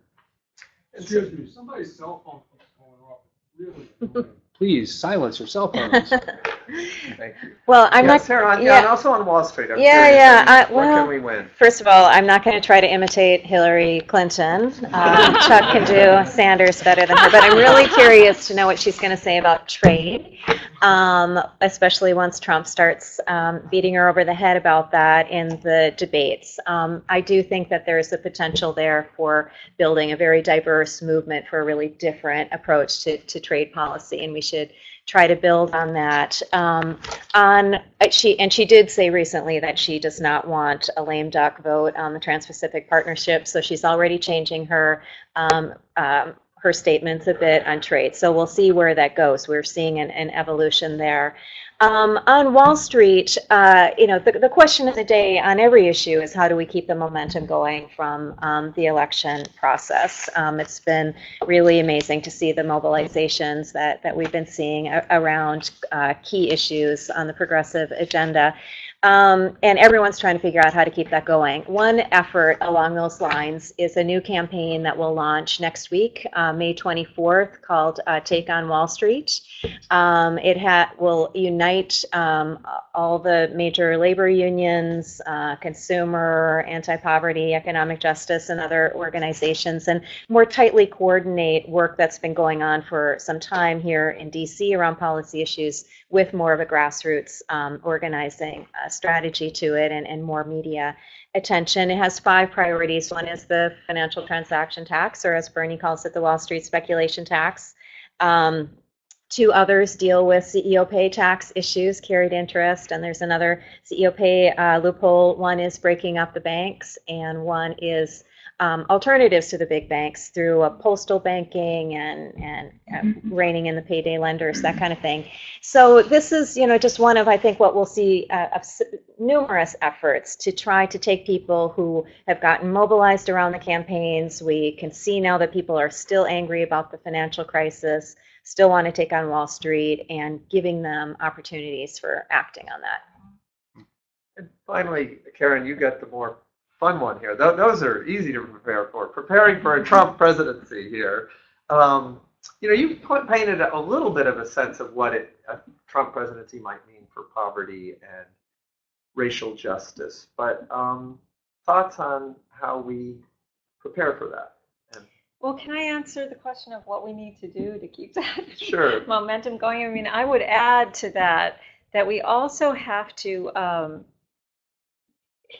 Excuse me, somebody's cell phone keeps going off. Really? [LAUGHS] Please silence your cell phones. [LAUGHS] Thank you. Well, I'm yes, not. Sarah, on, yeah. and also on Wall Street. I'm Yeah, curious, yeah, I- what well- can we win? First of all, I'm not going to try to imitate Hillary Clinton. [LAUGHS] Um, Chuck can do Sanders better than her, but I'm really curious to know what she's going to say about trade, um, especially once Trump starts um, beating her over the head about that in the debates. Um, I do think that there's the potential there for building a very diverse movement for a really different approach to, to trade policy, and we should try to build on that. Um, on uh, she and she did say recently that she does not want a lame duck vote on the Trans-Pacific Partnership, so she's already changing her um, um, her statements a bit on trade. So we'll see where that goes. We're seeing an, an evolution there. Um, on Wall Street, uh, you know, the, the question of the day on every issue is how do we keep the momentum going from um, the election process? Um, it's been really amazing to see the mobilizations that, that we've been seeing a- around uh, key issues on the progressive agenda. Um, and everyone's trying to figure out how to keep that going. One effort along those lines is a new campaign that will launch next week, uh, May 24th, called uh, Take on Wall Street. Um, it will unite um, all the major labor unions, uh, consumer, anti poverty, economic justice, and other organizations, and more tightly coordinate work that's been going on for some time here in DC around policy issues with more of a grassroots um, organizing uh, strategy to it and, and more media attention. It has five priorities. One is the financial transaction tax, or as Bernie calls it, the Wall Street speculation tax. Um, two others deal with CEO pay tax issues, carried interest, and there's another CEO pay uh, loophole. One is breaking up the banks, and one is um, alternatives to the big banks through uh, postal banking and and uh, reining in the payday lenders, that kind of thing. So this is, you know, just one of I think what we'll see uh, of s- numerous efforts to try to take people who have gotten mobilized around the campaigns. We can see now that people are still angry about the financial crisis, still want to take on Wall Street, and giving them opportunities for acting on that. And finally, Karen, you got the more fun one here. Th- those are easy to prepare for. Preparing for a Trump presidency here. Um, you know, you've put, painted a little bit of a sense of what it, a Trump presidency might mean for poverty and racial justice. But um, thoughts on how we prepare for that? Well, can I answer the question of what we need to do to keep [LAUGHS] that sure. momentum going? I mean, I would add to that that we also have to, um,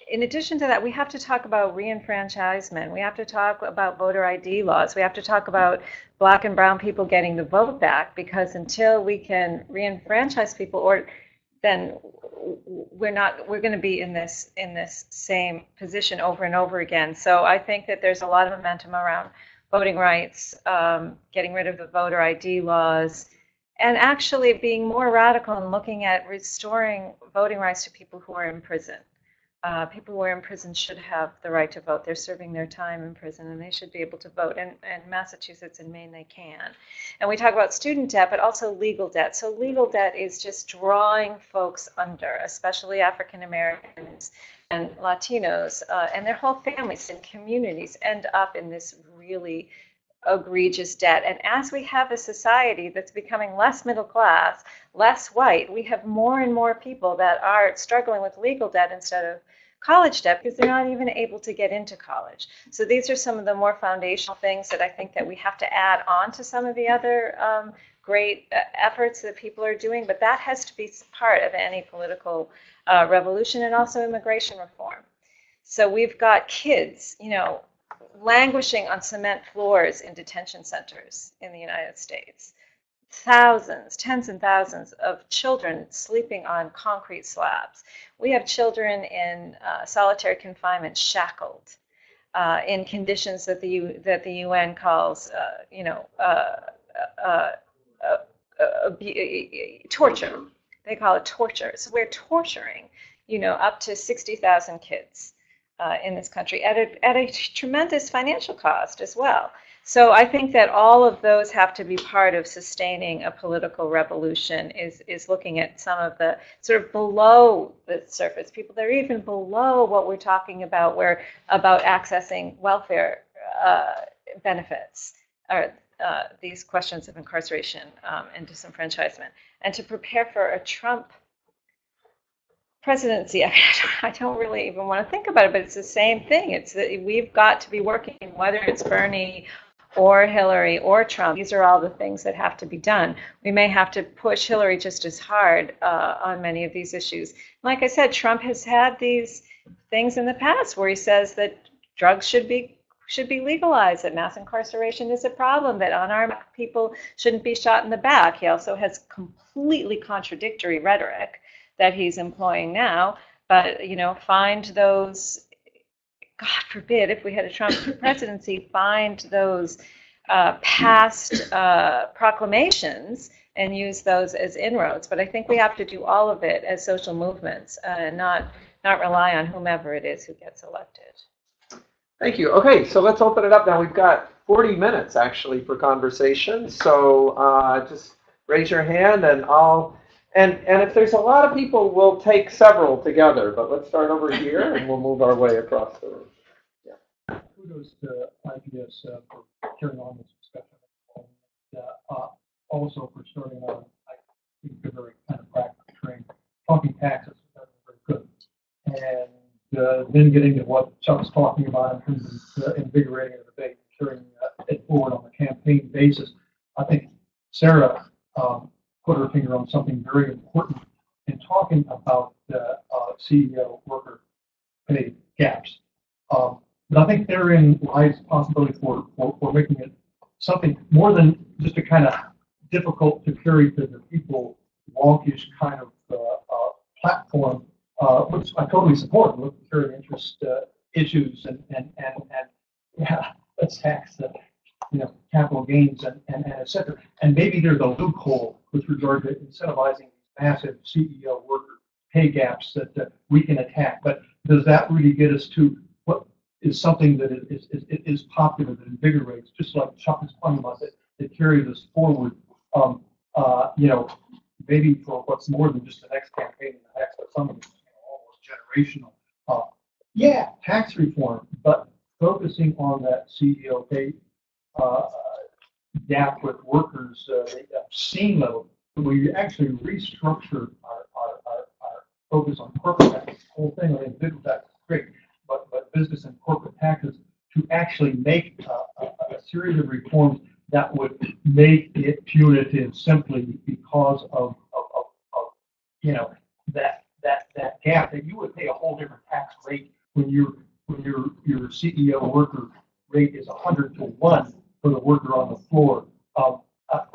in addition to that, we have to talk about reenfranchisement. We have to talk about voter ID laws. We have to talk about black and brown people getting the vote back because until we can reenfranchise people, or then we're not we're going to be in this in this same position over and over again. So I think that there's a lot of momentum around voting rights, um, getting rid of the voter ID laws, and actually being more radical and looking at restoring voting rights to people who are in prison. Uh, people who are in prison should have the right to vote. They're serving their time in prison and they should be able to vote. And, and Massachusetts and Maine, they can. And we talk about student debt, but also legal debt. So legal debt is just drawing folks under, especially African Americans and Latinos uh, and their whole families and communities end up in this really egregious debt. And as we have a society that's becoming less middle class, less white, we have more and more people that are struggling with legal debt instead of college debt because they're not even able to get into college. So these are some of the more foundational things that I think that we have to add on to some of the other um, great uh, efforts that people are doing. But that has to be part of any political uh, revolution and also immigration reform. So we've got kids, you know, languishing on cement floors in detention centers in the United States. Thousands, tens and thousands of children sleeping on concrete slabs. We have children in uh, solitary confinement, shackled, uh, in conditions that the U, that the UN calls, uh, you know, uh, uh, uh, torture. They call it torture. So we're torturing, you know, up to 60,000 kids uh, in this country at a, at a tremendous financial cost as well. So I think that all of those have to be part of sustaining a political revolution. Is is looking at some of the sort of below the surface people that are even below what we're talking about, where about accessing welfare uh, benefits or uh, these questions of incarceration um, and disenfranchisement, and to prepare for a Trump presidency. [LAUGHS] I don't really even want to think about it, but it's the same thing. It's that we've got to be working, whether it's Bernie or Hillary or Trump. These are all the things that have to be done. We may have to push Hillary just as hard uh, on many of these issues. Like I said, Trump has had these things in the past where he says that drugs should be should be legalized, that mass incarceration is a problem, that unarmed people shouldn't be shot in the back. He also has completely contradictory rhetoric that he's employing now. But you know, find those. God forbid, if we had a Trump [COUGHS] presidency, find those uh, past uh, proclamations and use those as inroads. But I think we have to do all of it as social movements, uh, and not not rely on whomever it is who gets elected. Thank you. Okay, so let's open it up now. We've got 40 minutes actually for conversation. So uh, just raise your hand and I'll And, and if there's a lot of people, we'll take several together, but let's start over here and we'll move our way across the room. Yeah. kudos to IPS uh, for carrying on this discussion. And, uh, uh, Also for starting on, I think, a very kind of practical train, talking taxes, that's very good. And uh, then getting to what Chuck's talking about in terms of invigorating the debate, carrying uh, it forward on a campaign basis. I think Sarah um, put her finger on something very important in talking about the uh, CEO worker pay gaps. Um, but I think therein lies possibility for, for, for making it something more than just a kind of difficult to carry to the people wonkish kind of uh, uh, platform, uh, which I totally support, with carrying interest uh, issues and, and, and, and yeah, let's tax the you know capital gains and, and, and et cetera. And maybe there's a loophole with regard to incentivizing massive CEO worker pay gaps that, we can attack. But does that really get us to what is something that is, is, is, popular, that invigorates, just like Chuck is talking about, that, that carries us forward, um, uh, you know, maybe for what's more than just the next campaign, the next, but something you know, almost generational. Uh, yeah, tax reform, but focusing on that CEO pay uh, gap with workers, uh, obscene level, we actually restructure our, our, our, our focus on corporate tax. The whole thing on individual tax is great, but, but business and corporate taxes to actually make uh, a, a series of reforms that would make it punitive simply because of, of, of, of you know, that, that, that gap, that you would pay a whole different tax rate when your, when your, your CEO worker rate is hundred to one for the worker on the floor. Um, uh,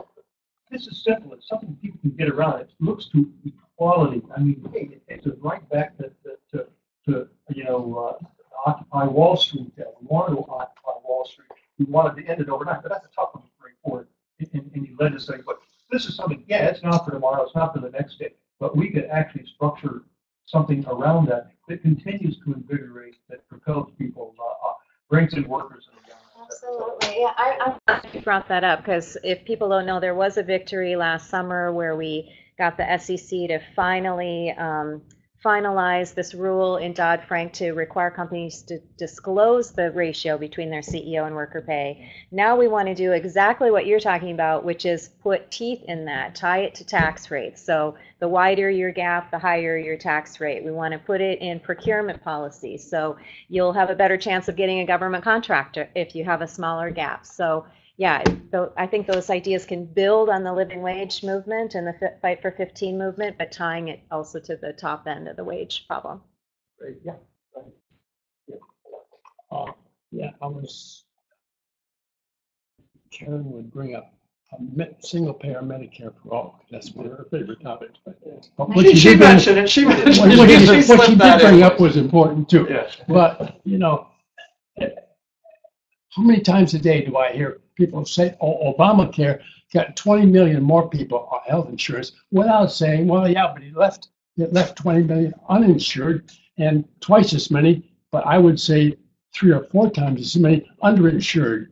this is simple. It's something people can get around. It looks to equality. I mean, hey, it takes us right back to, to, to, to you know, uh, Occupy Wall Street. Uh, we wanted to occupy Wall Street. We wanted to end it overnight, but that's a tough one to bring forward in, in, in. But this is something, yeah, it's not for tomorrow. It's not for the next day. But we could actually structure something around that that continues to invigorate, that propels people, uh, uh, brings in workers in the. Absolutely, yeah, I, I'm glad you brought that up, because if people don't know, there was a victory last summer where we got the SEC to finally um, finalize this rule in Dodd-Frank to require companies to disclose the ratio between their CEO and worker pay. Now we want to do exactly what you're talking about, which is put teeth in that, tie it to tax rates. So the wider your gap, the higher your tax rate. We want to put it in procurement policy. So you'll have a better chance of getting a government contractor if you have a smaller gap. So yeah, so I think those ideas can build on the living wage movement and the fight for 15 movement, but tying it also to the top end of the wage problem. Great, yeah. Uh, yeah, I was, Karen would bring up a single payer Medicare for all. That's one of her favorite topics. but- but what She, she did bring- mentioned it, she What mentioned what it, she she what she did bring in. up was important too. Yeah. But, you know, how many times a day do I hear people say, oh, Obamacare got 20 million more people on health insurance without saying, well, yeah, but he left, it left 20 million uninsured and twice as many, but I would say three or four times as many underinsured.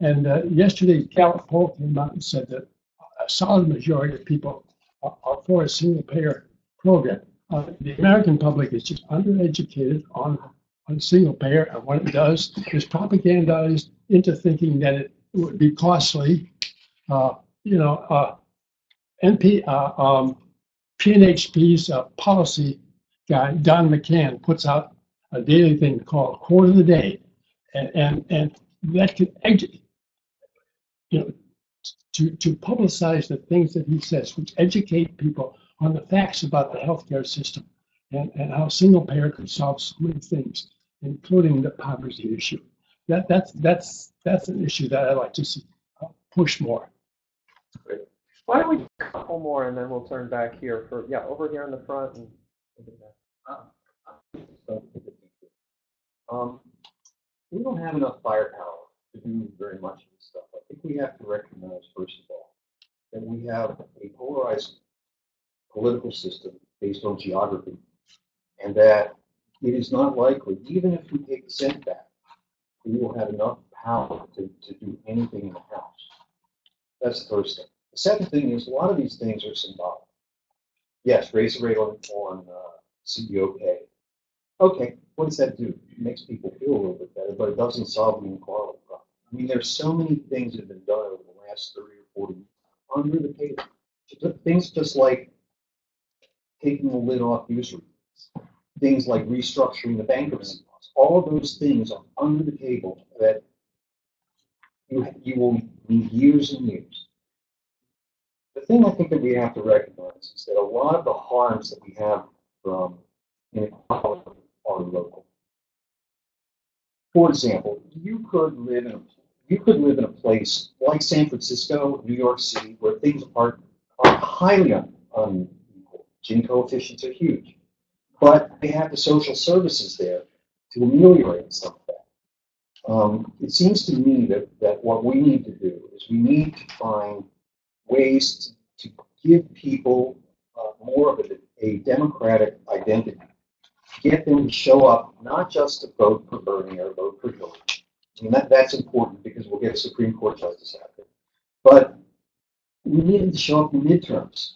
And uh, yesterday, Gallup poll came out and said that a solid majority of people are, are for a single payer program. Uh, the American public is just undereducated on on single payer, and what it does is propagandized into thinking that it would be costly. Uh, you know, uh, NP, uh, um, PNHP's uh, policy guy, Don McCanne, puts out a daily thing called Quote of the Day, and and, and that can, you know, to to publicize the things that he says, which educate people on the facts about the healthcare system and, and how single payer can solve so many things, including the poverty issue. That, that's, that's, that's an issue that I'd like to see uh, push more. Why don't we do a couple more and then we'll turn back here for, yeah, over here in the front and. Um, we don't have enough firepower to do very much of this stuff. I think we have to recognize, first of all, that we have a polarized political system based on geography. And that it is not likely, even if we take the Senate back, we will have enough power to, to do anything in the House. That's the first thing. The second thing is, a lot of these things are symbolic. Yes, raise the rate on, on, uh. Okay, what does that do? It makes people feel a little bit better, but it doesn't solve the inequality problem. I mean, there's so many things that have been done over the last thirty or forty years under the table. Things just like taking the lid off usury, fees, things like restructuring the bankruptcy laws. All of those things are under the table that you, will need years and years. The thing I think that we have to recognize is that a lot of the harms that we have from inequality are local. For example, you could live in a you could live in a place like San Francisco, New York City, where things are, are highly unequal. Gini coefficients are huge, but they have the social services there to ameliorate some of that. Um, it seems to me that, that what we need to do is we need to find ways to, to give people uh, more of a, a democratic identity. Get them to show up, not just to vote for Bernie or vote for Hillary. I mean, that, that's important because we'll get a Supreme Court justice out there. But we need them to show up in midterms.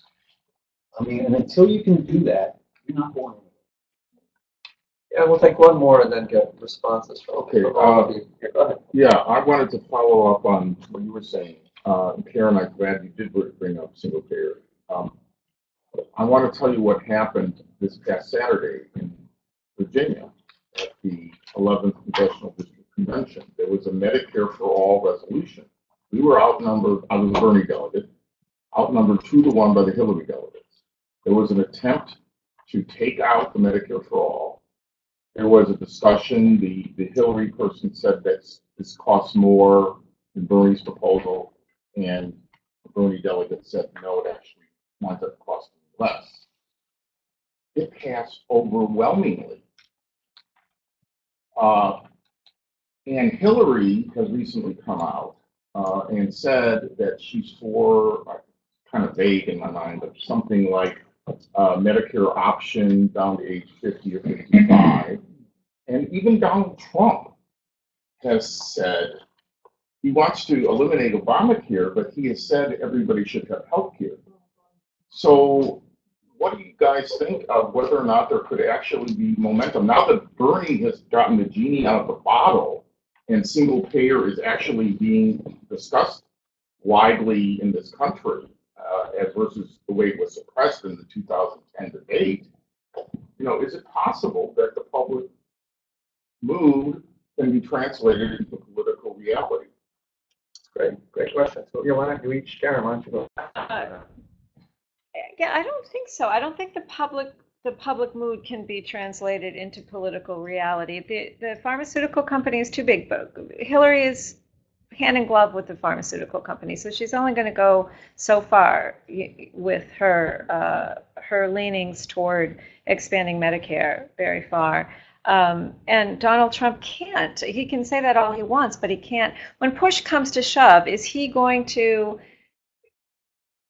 I mean, and until you can do that, you're not going anywhere. Yeah, we'll take one more and then get responses from, Okay, from all uh, of you. Yeah, Go ahead. Yeah, I wanted to follow up on what you were saying. Uh, Karen, I'm glad you did bring up single payer. Um, I want to tell you what happened this past Saturday in Virginia at the 11th Congressional District Convention. There was a Medicare for All resolution. We were outnumbered, I was a Bernie delegate, outnumbered two to one by the Hillary delegates. There was an attempt to take out the Medicare for All. There was a discussion, the, the Hillary person said that this costs more than Bernie's proposal, and the Bernie delegate said, no, it actually winds up costing less. It passed overwhelmingly. Uh, and Hillary has recently come out uh, and said that she's for, uh, kind of vague in my mind, but something like uh, Medicare option down to age 50 or 55. And even Donald Trump has said he wants to eliminate Obamacare, but he has said everybody should have health care. So, what do you guys think of whether or not there could actually be momentum? Now that Bernie has gotten the genie out of the bottle and single payer is actually being discussed widely in this country, Uh, as versus the way it was suppressed in the 2010 debate, you know, is it possible that the public mood can be translated into political reality? Great, great question. So, yeah, why don't you each, Karen, why don't you go? Uh, yeah, I don't think so. I don't think the public, the public mood can be translated into political reality. The, the pharmaceutical company is too big, but Hillary is hand in glove with the pharmaceutical company, so she's only going to go so far with her, uh, her leanings toward expanding Medicare very far. Um, and Donald Trump can't. He can say that all he wants, but he can't. When push comes to shove, is he going to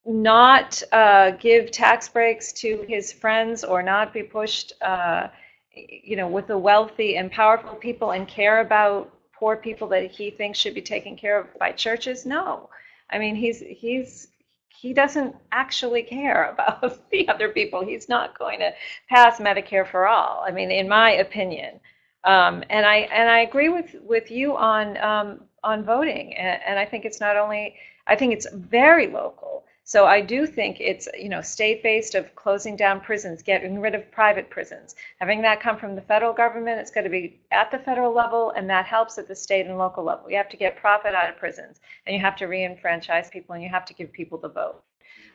not uh, give tax breaks to his friends or not be pushed, uh, you know, with the wealthy and powerful people and care about poor people that he thinks should be taken care of by churches? No. I mean, he's he's he doesn't actually care [LAUGHS] about the other people. He's not going to pass Medicare for all. I mean, in my opinion, um, and I and I agree with with you on um, on voting, and, and I think it's not only I think it's very local. So I do think it's you know state-based of closing down prisons, getting rid of private prisons, having that come from the federal government. It's got to be at the federal level, and that helps at the state and local level. You have to get profit out of prisons, and you have to re-enfranchise people, and you have to give people the vote.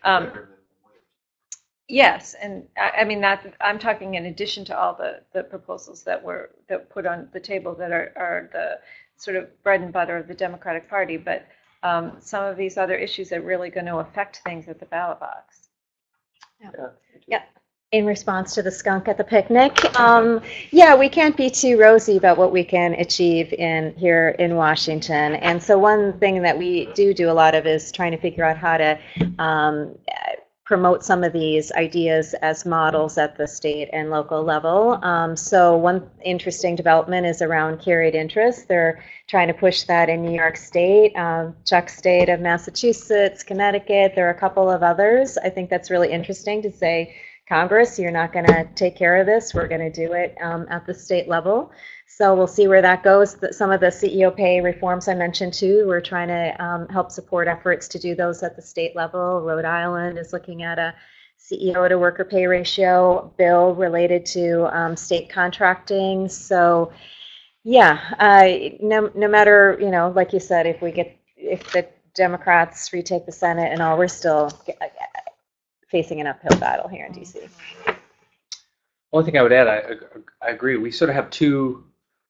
Um, Yes, and I, I mean that, I'm talking in addition to all the, the proposals that were, that put on the table that are, are the sort of bread and butter of the Democratic Party, but um, some of these other issues are really going to affect things at the ballot box. Yeah. in response to the skunk at the picnic. Um, yeah, we can't be too rosy about what we can achieve in here in Washington. And so one thing that we do do a lot of is trying to figure out how to um, promote some of these ideas as models at the state and local level. Um, so one interesting development is around carried interest. They're trying to push that in New York State, um, Chuck State of Massachusetts, Connecticut. There are a couple of others. I think that's really interesting to say Congress, you're not going to take care of this. We're going to do it um, at the state level. So we'll see where that goes. Some of the CEO pay reforms I mentioned too, we're trying to um, help support efforts to do those at the state level. Rhode Island is looking at a CEO to worker pay ratio bill related to um, state contracting. So, yeah, no, no matter, you know, like you said, if we get, if the Democrats retake the Senate and all, we're still uh, facing an uphill battle here in DC. Only thing I would add, I, I agree. We sort of have two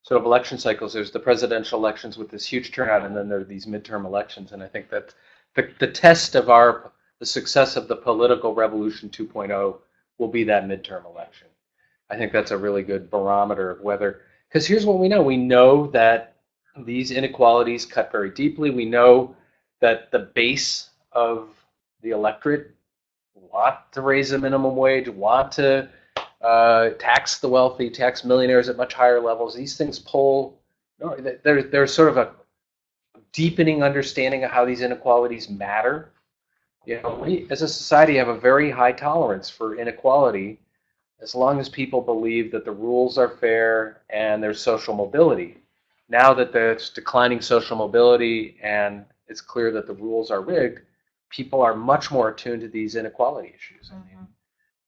sort of election cycles. There's the presidential elections with this huge turnout, and then there are these midterm elections. And I think that the, the test of our the success of the political revolution 2.0 will be that midterm election. I think that's a really good barometer of whether. Because here's what we know: we know that these inequalities cut very deeply. We know that the base of the electorate want to raise the minimum wage, want to uh, tax the wealthy, tax millionaires at much higher levels. These things pull. No, there, there's sort of a deepening understanding of how these inequalities matter. You know, we as a society have a very high tolerance for inequality, as long as people believe that the rules are fair and there's social mobility. Now that there's declining social mobility and it's clear that the rules are rigged, people are much more attuned to these inequality issues. I mean,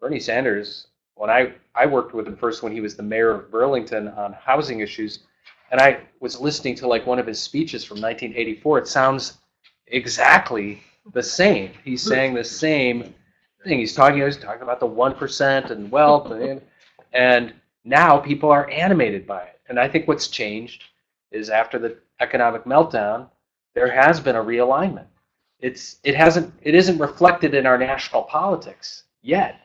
Bernie Sanders, when I, I worked with him first when he was the mayor of Burlington on housing issues, and I was listening to like one of his speeches from 1984, it sounds exactly the same. He's hmm. saying the same thing. He's talking, he's talking about the 1% and wealth, and, and now people are animated by it. And I think what's changed is after the economic meltdown, there has been a realignment. It's it hasn't it isn't reflected in our national politics yet.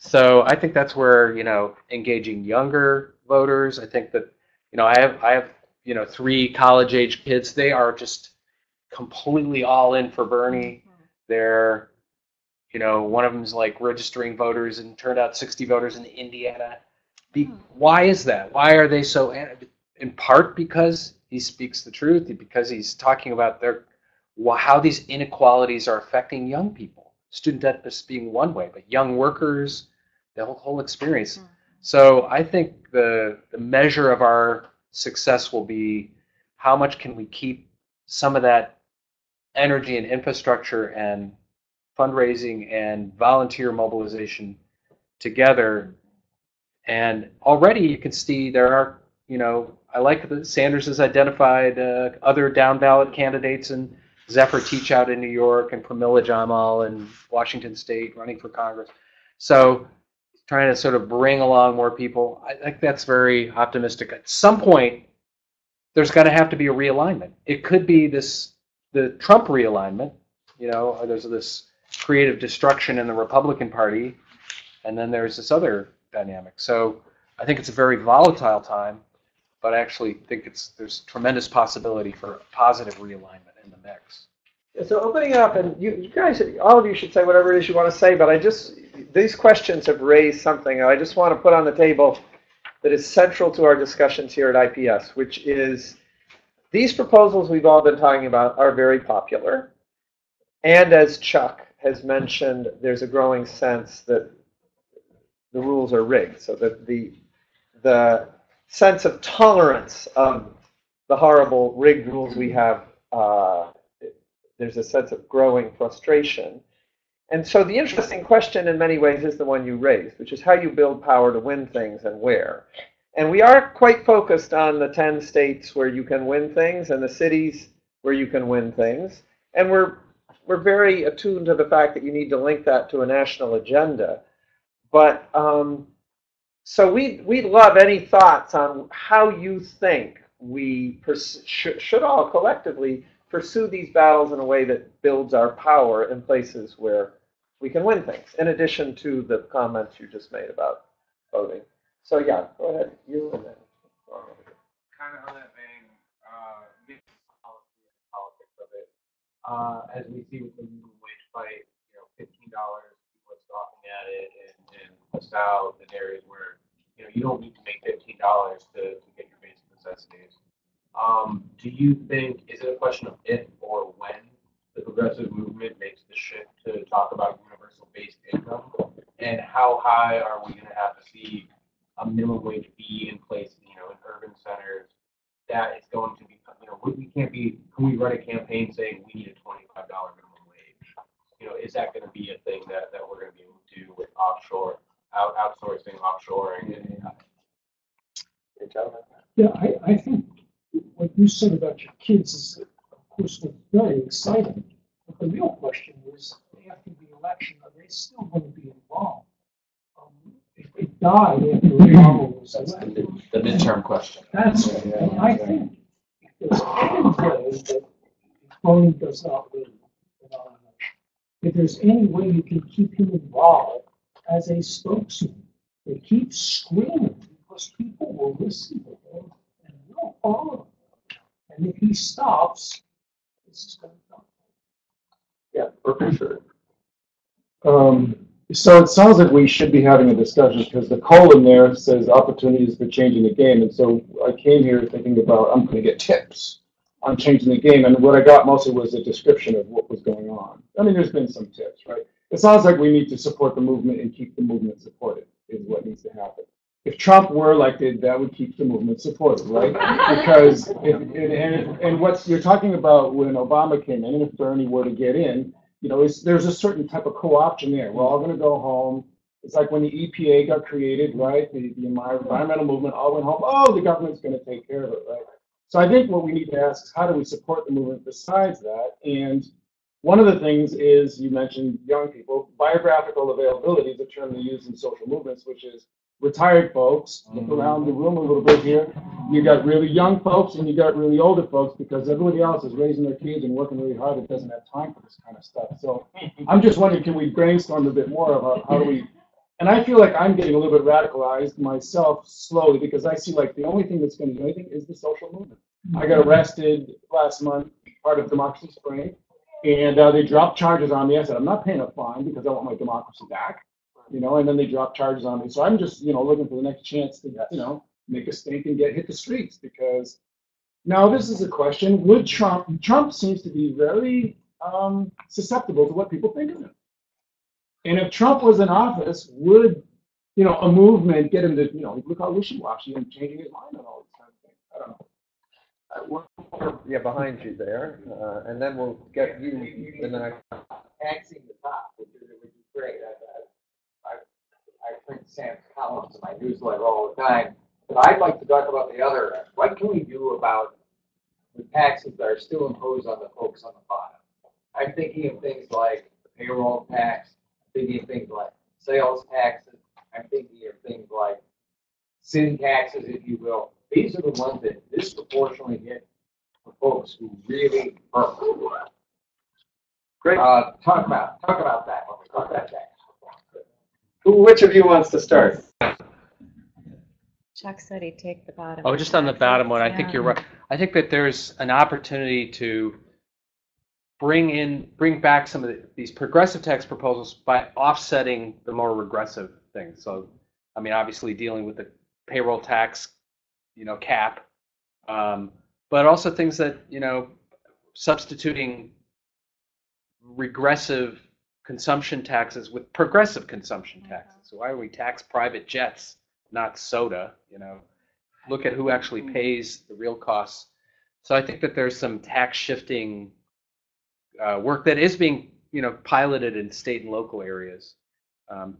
So I think that's where you know engaging younger voters. I think that you know I have I have you know three college age kids. They are just completely all in for Bernie. Mm-hmm. They're you know one of them's like registering voters and turned out 60 voters in Indiana. Be, hmm. why is that? Why are they so? In part because he speaks the truth, because he's talking about their how these inequalities are affecting young people. Student debt just being one way, but young workers, the whole, whole experience. Hmm. So I think the, the measure of our success will be how much can we keep some of that energy and infrastructure and fundraising and volunteer mobilization together. And already you can see there are, you know, I like that Sanders has identified uh, other down ballot candidates and Zephyr Teachout in New York and Pramila Jayapal in Washington State running for Congress. So trying to sort of bring along more people. I think that's very optimistic. At some point, there's going to have to be a realignment. It could be this the Trump realignment. You know, there's this creative destruction in the Republican Party, and then there's this other dynamic. So I think it's a very volatile time, but I actually think it's there's tremendous possibility for positive realignment the mix. So opening up, and you, you guys, all of you should say whatever it is you want to say, but I just, these questions have raised something I just want to put on the table that is central to our discussions here at IPS, which is these proposals we've all been talking about are very popular. And as Chuck has mentioned, there's a growing sense that the rules are rigged, so that the, the sense of tolerance of the horrible rigged rules we have uh, there's a sense of growing frustration. And so the interesting question in many ways is the one you raised, which is how you build power to win things and where. And we are quite focused on the 10 states where you can win things and the cities where you can win things. And we're, we're very attuned to the fact that you need to link that to a national agenda. But um, so we, we love any thoughts on how you think we pers- should, should all collectively pursue these battles in a way that builds our power in places where we can win things, in addition to the comments you just made about voting. So yeah, go ahead, you and then. Kind of on that vein, uh, policy and politics of it. Uh, as we see with the minimum wage fight, you know, fifteen dollars, people are scoffing at it and, and west out in areas where, you know, you don't need to make fifteen dollars to, to get your Um, do you think, is it a question of if or when the progressive movement makes the shift to talk about universal basic income? And how high are we gonna have to see a minimum wage be in place, you know, in urban centers? That is going to be, you know, we, can't be, can we run a campaign saying we need a twenty-five dollar minimum wage? You know, is that gonna be a thing that, that we're gonna be able to do with offshore, out, outsourcing, offshoring and? Yeah, I, I think what you said about your kids is, of course, very exciting. But the real question is, after the election, are they still going to be involved? Um, If they die after Obama was That's the, elected, mid- the midterm question. that's, and I think if there's any way that Bernie does not win the nomination, if there's any way you can keep him involved as a spokesman, to keep screaming, people will listen to him and will follow him. And if he stops, this is going to come. Yeah, for sure. Um, so it sounds like we should be having a discussion because the column there says opportunities for changing the game. And so I came here thinking about, I'm gonna get tips on changing the game. And what I got mostly was a description of what was going on. I mean, there's been some tips, right? It sounds like we need to support the movement and keep the movement supported is what needs to happen. If Trump were elected, that would keep the movement supported, right? Because, [LAUGHS] if, and, and, and what you're talking about when Obama came in, and if Bernie were to get in, you know, there's a certain type of co-option there. We're all going to go home. It's like when the EPA got created, right? The, the environmental movement all went home. Oh, the government's going to take care of it, right? So I think what we need to ask is how do we support the movement besides that? And one of the things is you mentioned young people. Biographical availability is a term they use in social movements, which is retired folks. Look around the room a little bit here. You got really young folks and you got really older folks because everybody else is raising their kids and working really hard and doesn't have time for this kind of stuff. So [LAUGHS] I'm just wondering, can we brainstorm a bit more about how do we? And I feel like I'm getting a little bit radicalized myself slowly because I see like the only thing that's going to do anything is the social movement. I got arrested last month, part of Democracy Spring, and uh, they dropped charges on me. I said, I'm not paying a fine because I want my democracy back, you know. And then they drop charges on me. So I'm just, you know, looking for the next chance to, you know, make a stink and get hit the streets because now this is a question: Would Trump? Trump seems to be very um, susceptible to what people think of him. And if Trump was in office, would you know a movement get him to, you know, look how wishy-washy and changing his mind on all these kind of things? I don't know. Uh, we're- we're- Yeah, behind you there, uh, and then we'll get you in the next. taxing the top, which is, which is great. I, I, I print Sam's columns in my newsletter all the time. But I'd like to talk about the other, end. what can we do about the taxes that are still imposed on the folks on the bottom? I'm thinking of things like payroll tax, I'm thinking of things like sales taxes, I'm thinking of things like sin taxes, if you will. These are the ones that disproportionately hit the folks who really hurt. Great. Uh, talk about, talk about that when we talk about tax. Who, which of you wants to start? Chuck said he'd take the bottom. Oh, just on the bottom one, I think you're right. I think that there's an opportunity to bring in, bring back some of the, these progressive tax proposals by offsetting the more regressive things. So, I mean, obviously dealing with the payroll tax, you know, cap, um, but also things that, you know, substituting regressive consumption taxes with progressive consumption taxes. So why do we tax private jets, not soda? You know, look at who actually pays the real costs. So I think that there's some tax shifting uh, work that is being, you know, piloted in state and local areas. Um,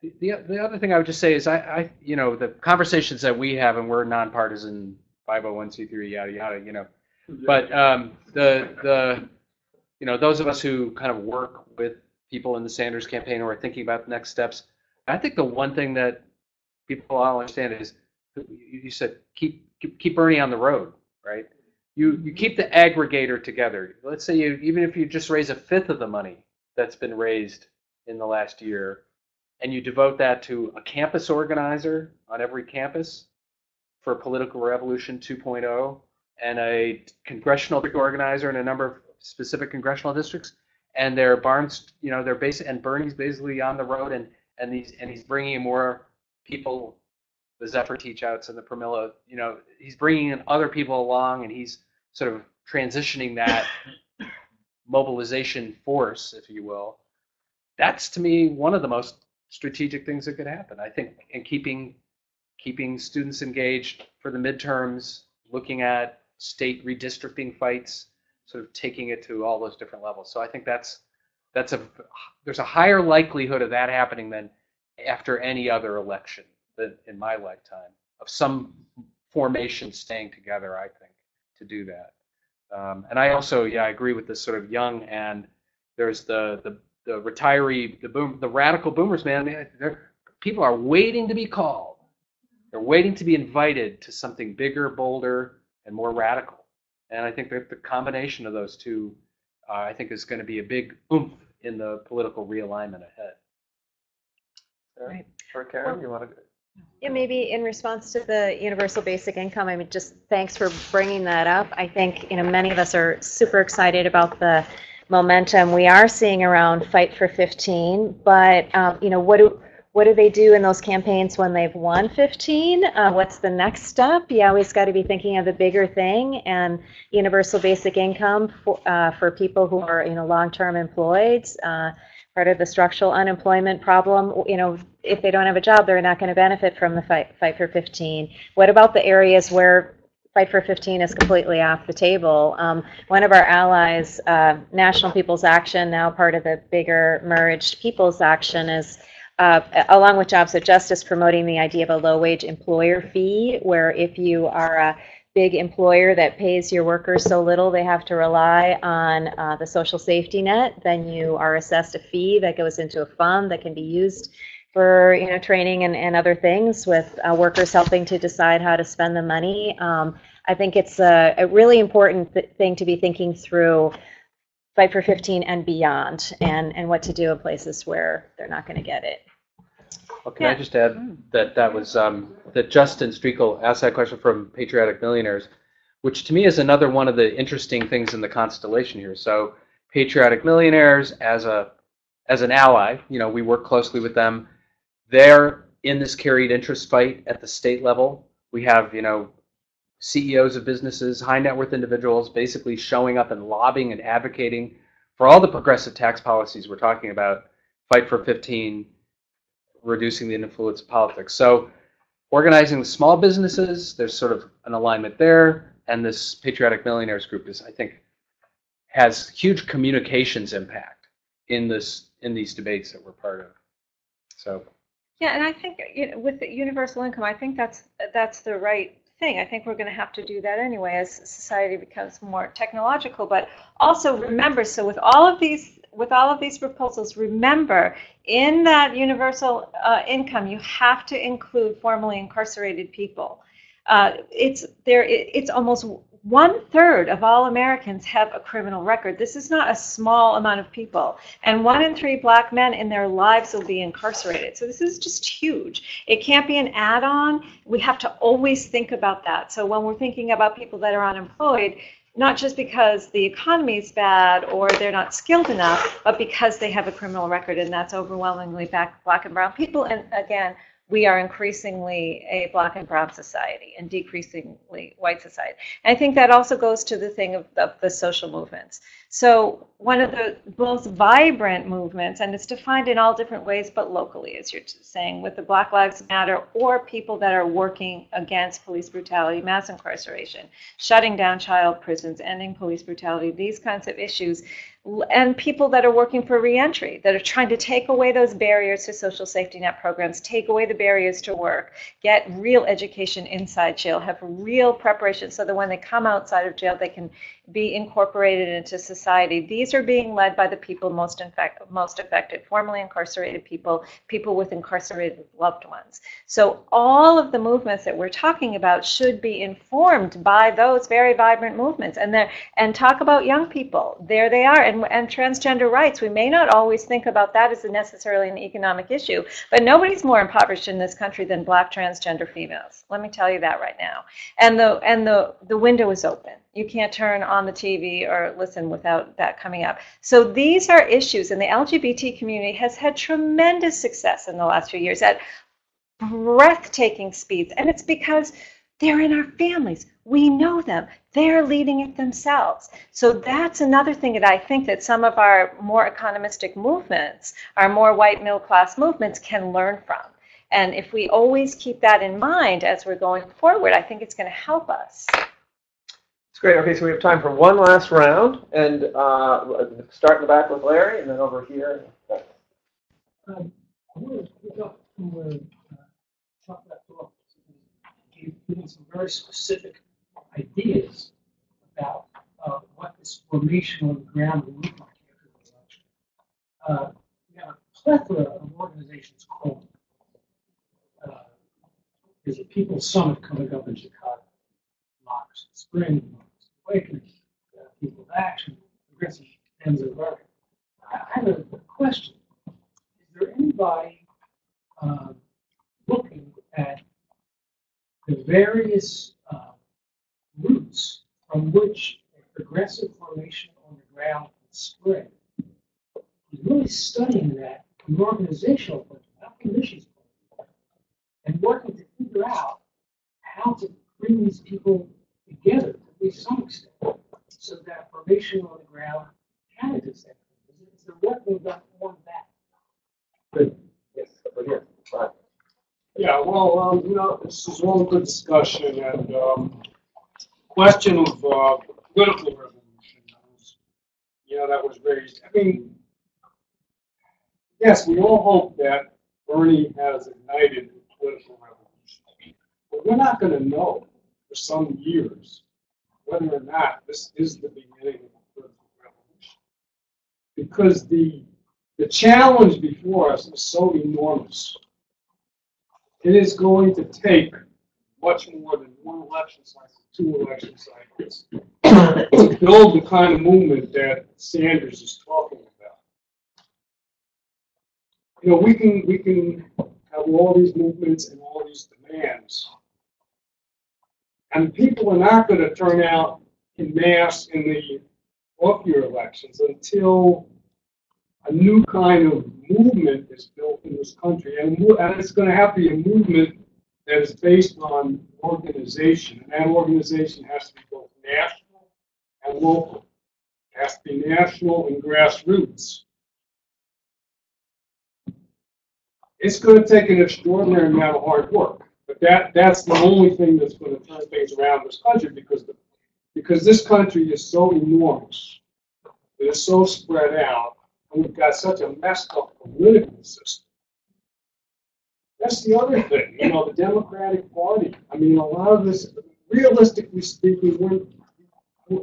the, the the other thing I would just say is I, I you know the conversations that we have and we're nonpartisan 501c3 yada yada you know but um, the the you know those of us who kind of work with people in the Sanders campaign who are thinking about the next steps I think the one thing that people all understand is you said keep keep, keep Bernie on the road right you you keep the aggregator together let's say you even if you just raise a fifth of the money that's been raised in the last year and you devote that to a campus organizer on every campus for Political Revolution 2.0 and a congressional organizer in a number of specific congressional districts. And they're Barnes, you know, they're basic, and Bernie's basically on the road, and and these and he's bringing in more people, the Zephyr Teachouts and the Pramila, you know, he's bringing in other people along, and he's sort of transitioning that mobilization force, if you will, that's to me one of the most strategic things that could happen. I think in keeping keeping students engaged for the midterms, looking at state redistricting fights, sort of taking it to all those different levels. So I think that's that's a there's a higher likelihood of that happening than after any other election than in my lifetime of some formation staying together. I think to do that. Um, and I also, yeah, I agree with this sort of young and there's the the, the retiree, the boom, the radical boomers, man. People are waiting to be called. They're waiting to be invited to something bigger, bolder, and more radical. And I think that the combination of those two, uh, I think, is going to be a big oomph in the political realignment ahead. Right. Or Karen, you want to? Yeah, maybe in response to the universal basic income, I mean, just thanks for bringing that up. I think, you know, many of us are super excited about the momentum we are seeing around Fight for 15, but, um, you know, what do, what do they do in those campaigns when they've won 15? Uh, what's the next step? You always got to be thinking of the bigger thing and universal basic income for, uh, for people who are, you know, long-term employed. Uh, part of the structural unemployment problem. You know, if they don't have a job, they're not going to benefit from the fight, fight for 15. What about the areas where Fight for 15 is completely off the table? Um, one of our allies, uh, National People's Action, now part of the bigger merged People's Action, is uh, along with Jobs of Justice promoting the idea of a low wage employer fee, where if you are a big employer that pays your workers so little they have to rely on uh, the social safety net, then you are assessed a fee that goes into a fund that can be used for you know training and, and other things with uh, workers helping to decide how to spend the money. Um, I think it's a, a really important th- thing to be thinking through Fight for 15 and beyond and, and what to do in places where they're not going to get it. Well, can I just add that that was um, that Justin Streekel asked that question from Patriotic Millionaires, which to me is another one of the interesting things in the constellation here. So Patriotic Millionaires as a as an ally, you know, we work closely with them. They're in this carried interest fight at the state level. We have, you know, CEOs of businesses, high net worth individuals, basically showing up and lobbying and advocating for all the progressive tax policies we're talking about. Fight for 15 reducing the influence of politics. So organizing the small businesses, there's sort of an alignment there, and this Patriotic Millionaires group is, I think, has huge communications impact in this in these debates that we're part of. So Yeah, and I think you know, with the universal income, I think that's that's the right thing. I think we're going to have to do that anyway as society becomes more technological. But also remember, so with all of these with all of these proposals, remember in that universal uh, income, you have to include formerly incarcerated people. Uh, it's there. It, it's almost one third of all Americans have a criminal record. This is not a small amount of people, and one in three black men in their lives will be incarcerated. So this is just huge. It can't be an add-on. We have to always think about that. So when we're thinking about people that are unemployed, not just because the economy is bad or they're not skilled enough, but because they have a criminal record, and that's overwhelmingly black, black and brown people. And again, we are increasingly a black and brown society and decreasingly white society. And I think that also goes to the thing of, of the social movements. So one of the most vibrant movements, and it's defined in all different ways, but locally, as you're saying, with the Black Lives Matter or people that are working against police brutality, mass incarceration, shutting down child prisons, ending police brutality, these kinds of issues, and people that are working for reentry, that are trying to take away those barriers to social safety net programs, take away the barriers to work, get real education inside jail, have real preparation so that when they come outside of jail, they can be incorporated into society. These are being led by the people most, infect, most affected, formerly incarcerated people, people with incarcerated loved ones. So all of the movements that we're talking about should be informed by those very vibrant movements. And there, and talk about young people. There they are. And, and transgender rights. We may not always think about that as necessarily an economic issue, but nobody's more impoverished in this country than black transgender females. Let me tell you that right now. And the and the the window is open. You can't turn on the TV or listen without that coming up. So these are issues, and the LGBT community has had tremendous success in the last few years at breathtaking speeds. And it's because They're in our families. We know them. They're leading it themselves. So that's another thing that I think that some of our more economistic movements, our more white middle class movements can learn from. And if we always keep that in mind as we're going forward, I think it's going to help us. Great. Okay, so we have time for one last round, and uh, start in the back with Larry, and then over here. Um, I want to pick up from where uh, off. Some very specific ideas about uh, what this formation on the ground will look like after the election. Uh, we have a plethora of organizations called. Uh, there's a People's Summit coming up in Chicago, Democracy Spring, Awakening, uh, People of Action, Progressive Ends of America. I have a question is there anybody um, looking at the various uh, routes from which a progressive formation on the ground can spread? Is really studying that from an organizational point of view, not point of view, and working to figure out how to bring these people together to least some extent, so that formation on the ground can exist. Is there work being done on that? Good. Yes, over here. Right. Yeah, well, um, you know, this is all good discussion and, um, question of, uh, political revolution. was- You know, that was raised. I mean, yes, we all hope that Bernie has ignited a political revolution. But we're not gonna know for some years whether or not this is the beginning of a political revolution. Because the, the challenge before us is so enormous it is going to take much more than one election cycle, two election cycles, to build the kind of movement that Sanders is talking about. You know, we can, we can have all these movements and all these demands. And people are not gonna turn out in mass in the off-year elections until a new kind of movement is built in this country, and, and it's going to have to be a movement that is based on organization, and that organization has to be both national and local. It has to be national and grassroots. It's going to take an extraordinary amount of hard work, but that, that's the only thing that's going to turn things around in this country because the, because this country is so enormous, it is so spread out, and we've got such a messed up political system. That's the other thing, you know, the Democratic Party. I mean, a lot of this, realistically speaking,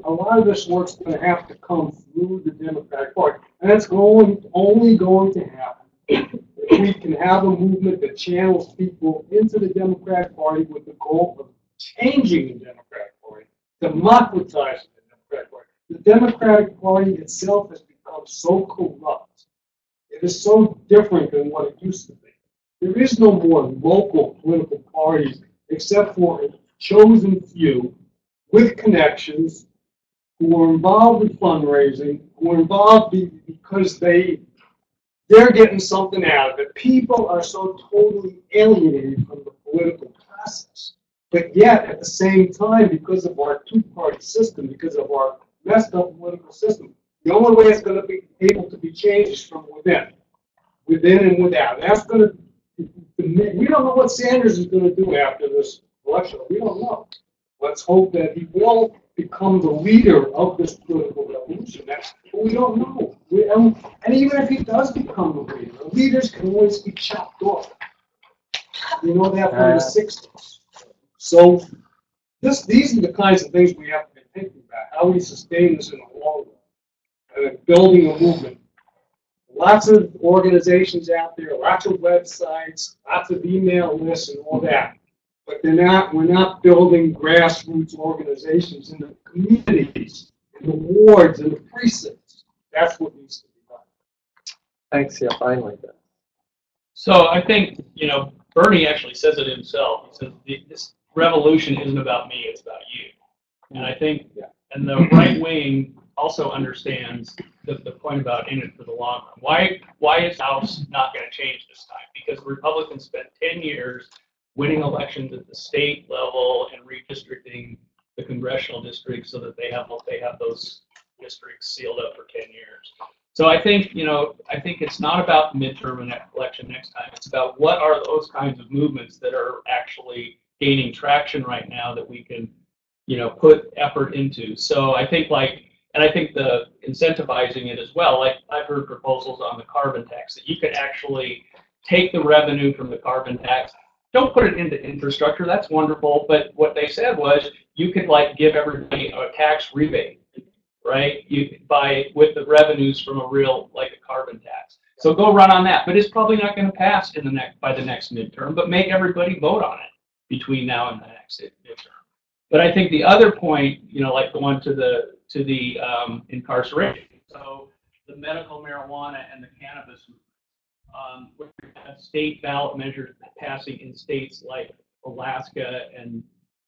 a lot of this work's going to have to come through the Democratic Party, and it's going only going to happen we can have a movement that channels people into the Democratic Party with the goal of changing the Democratic Party, democratizing the Democratic Party. The Democratic Party itself has become so corrupt. It is so different than what it used to be. There is no more local political parties except for a chosen few with connections who are involved in fundraising, who are involved because they they're getting something out of it. People are so totally alienated from the political process. But yet, at the same time, because of our two-party system, because of our messed up political system, the only way it's going to be able to be changed is from within, within and without. That's going to. We don't know what Sanders is going to do after this election. We don't know. Let's hope that he will become the leader of this political revolution. That's but we don't know. We, um, and even if he does become the leader, leaders can always be chopped off. You know that from the '60s. So this, these are the kinds of things we have to be thinking about. How we sustain this in the long run, and building a movement. Lots of organizations out there, lots of websites, lots of email lists, and all that. But they're not. We're not building grassroots organizations in the communities, in the wards, in the precincts. That's what needs to be done. Thanks. Yeah, finally. So I think, you know, Bernie actually says it himself. He says, this revolution isn't about me, it's about you. And I think, yeah. and the right wing also understands the, the point about in it for the long run. Why, why is House not gonna change this time? Because Republicans spent ten years winning elections at the state level and redistricting the congressional districts so that they have, they have those districts sealed up for ten years. So I think, you know, I think it's not about midterm election next time. It's about what are those kinds of movements that are actually gaining traction right now that we can, you know, put effort into. So I think like, and I think the incentivizing it as well, like I've heard proposals on the carbon tax that you could actually take the revenue from the carbon tax, don't put it into infrastructure, that's wonderful, but what they said was you could like give everybody a tax rebate, right? You buy with the revenues from a real, like a carbon tax. So go run on that, but it's probably not gonna pass in the next, by the next midterm, but make everybody vote on it between now and the next midterm. But I think the other point, you know, like the one to the, to the um, incarceration. So the medical marijuana and the cannabis, um, have state ballot measures passing in states like Alaska and,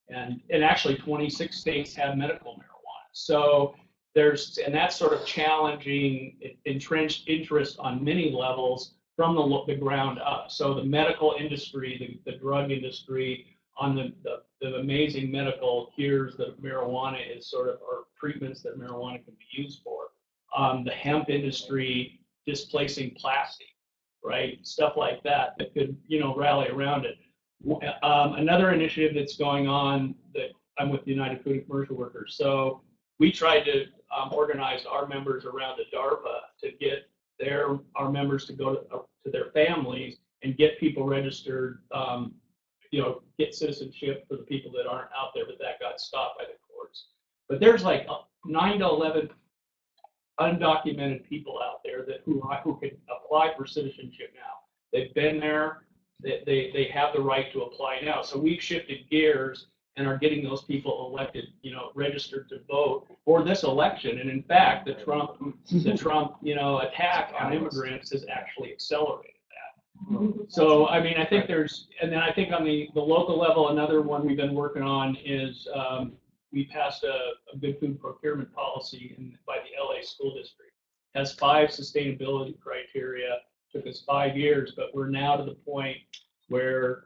and, and actually 26 states have medical marijuana. So there's, and that's sort of challenging entrenched interest on many levels from the, the ground up. So the medical industry, the, the drug industry, on the, the, the amazing medical cures that marijuana is sort of, or treatments that marijuana can be used for. Um, the hemp industry displacing plastic, right? Stuff like that that could, you know, rally around it. Um, another initiative that's going on that I'm with the United Food and Commercial Workers. So we tried to um, organize our members around the DAPA to get their, our members to go to, uh, to their families and get people registered, um, you know, get citizenship for the people that aren't out there, but that got stopped by the courts. But there's like uh, nine to 11 undocumented people out there that who, who can apply for citizenship now. They've been there, they, they, they have the right to apply now. So we've shifted gears and are getting those people elected, you know, registered to vote for this election. And in fact, the Trump, the Trump, you know, attack on immigrants has actually accelerated that. So, I mean, I think there's, and then I think on the, the local level, another one we've been working on is, um, we passed a, a good food procurement policy in, by the LA school district. It Has five sustainability criteria, took us five years, but we're now to the point where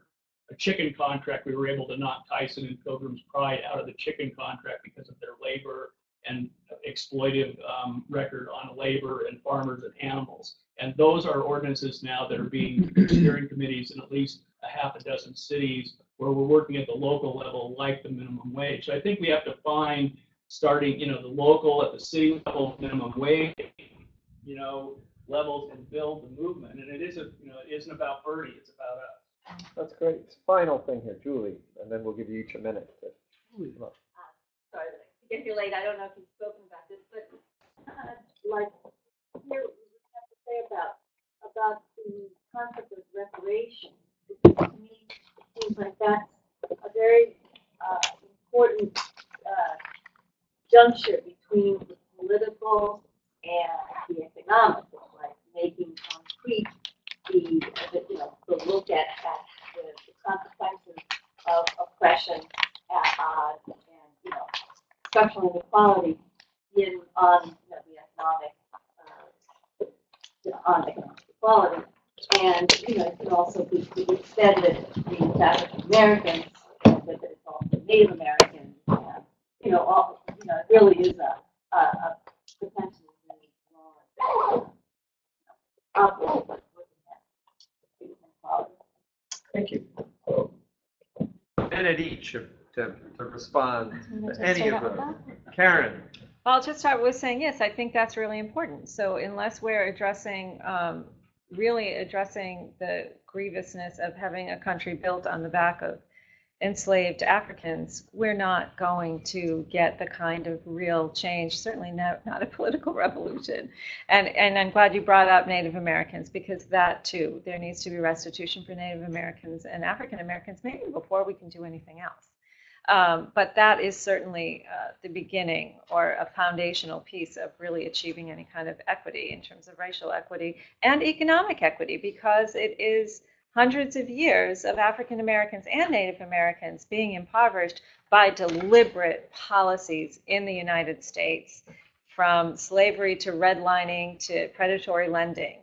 a chicken contract, we were able to knock Tyson and Pilgrim's Pride out of the chicken contract because of their labor and exploitive um, record on labor and farmers and animals. And those are ordinances now that are being steering committees in at least a half a dozen cities where we're working at the local level, like the minimum wage. So I think we have to find, starting, you know, the local at the city level minimum wage, you know, levels and build the movement. And it isn't, you know, it isn't about Bernie, it's about us. That's great. Final thing here, Julie, and then we'll give you each a minute to come up. sorry to get you late, I don't know if you've spoken about this, but uh, like, here, we have to say about, about the concept of reparation. To me, it seems like that's a very, uh, important, uh, juncture between the political and the economic, like making concrete the, the, you know, the look at, at the the consequences of oppression, uh, and, you know, structural inequality in, on, you know, the economic, uh, on economic equality. And, you know, it can also be, to the extent that it's African Americans, and that it's also Native Americans, and, you know, all, you know, it really is a, a, a potentially really broad, uh, outlook, looking at. Thank you. Minute each to, to to respond Wanna any of out with those. Karen? Well, I'll just start with saying, yes, I think that's really important. So unless we're addressing, um, really addressing the grievousness of having a country built on the back of enslaved Africans, we're not going to get the kind of real change, certainly not, not a political [LAUGHS] revolution. And, and I'm glad you brought up Native Americans because that too, there needs to be restitution for Native Americans and African Americans, maybe before we can do anything else. Um, but that is certainly uh, the beginning or a foundational piece of really achieving any kind of equity in terms of racial equity and economic equity because it is hundreds of years of African Americans and Native Americans being impoverished by deliberate policies in the United States, from slavery to redlining to predatory lending.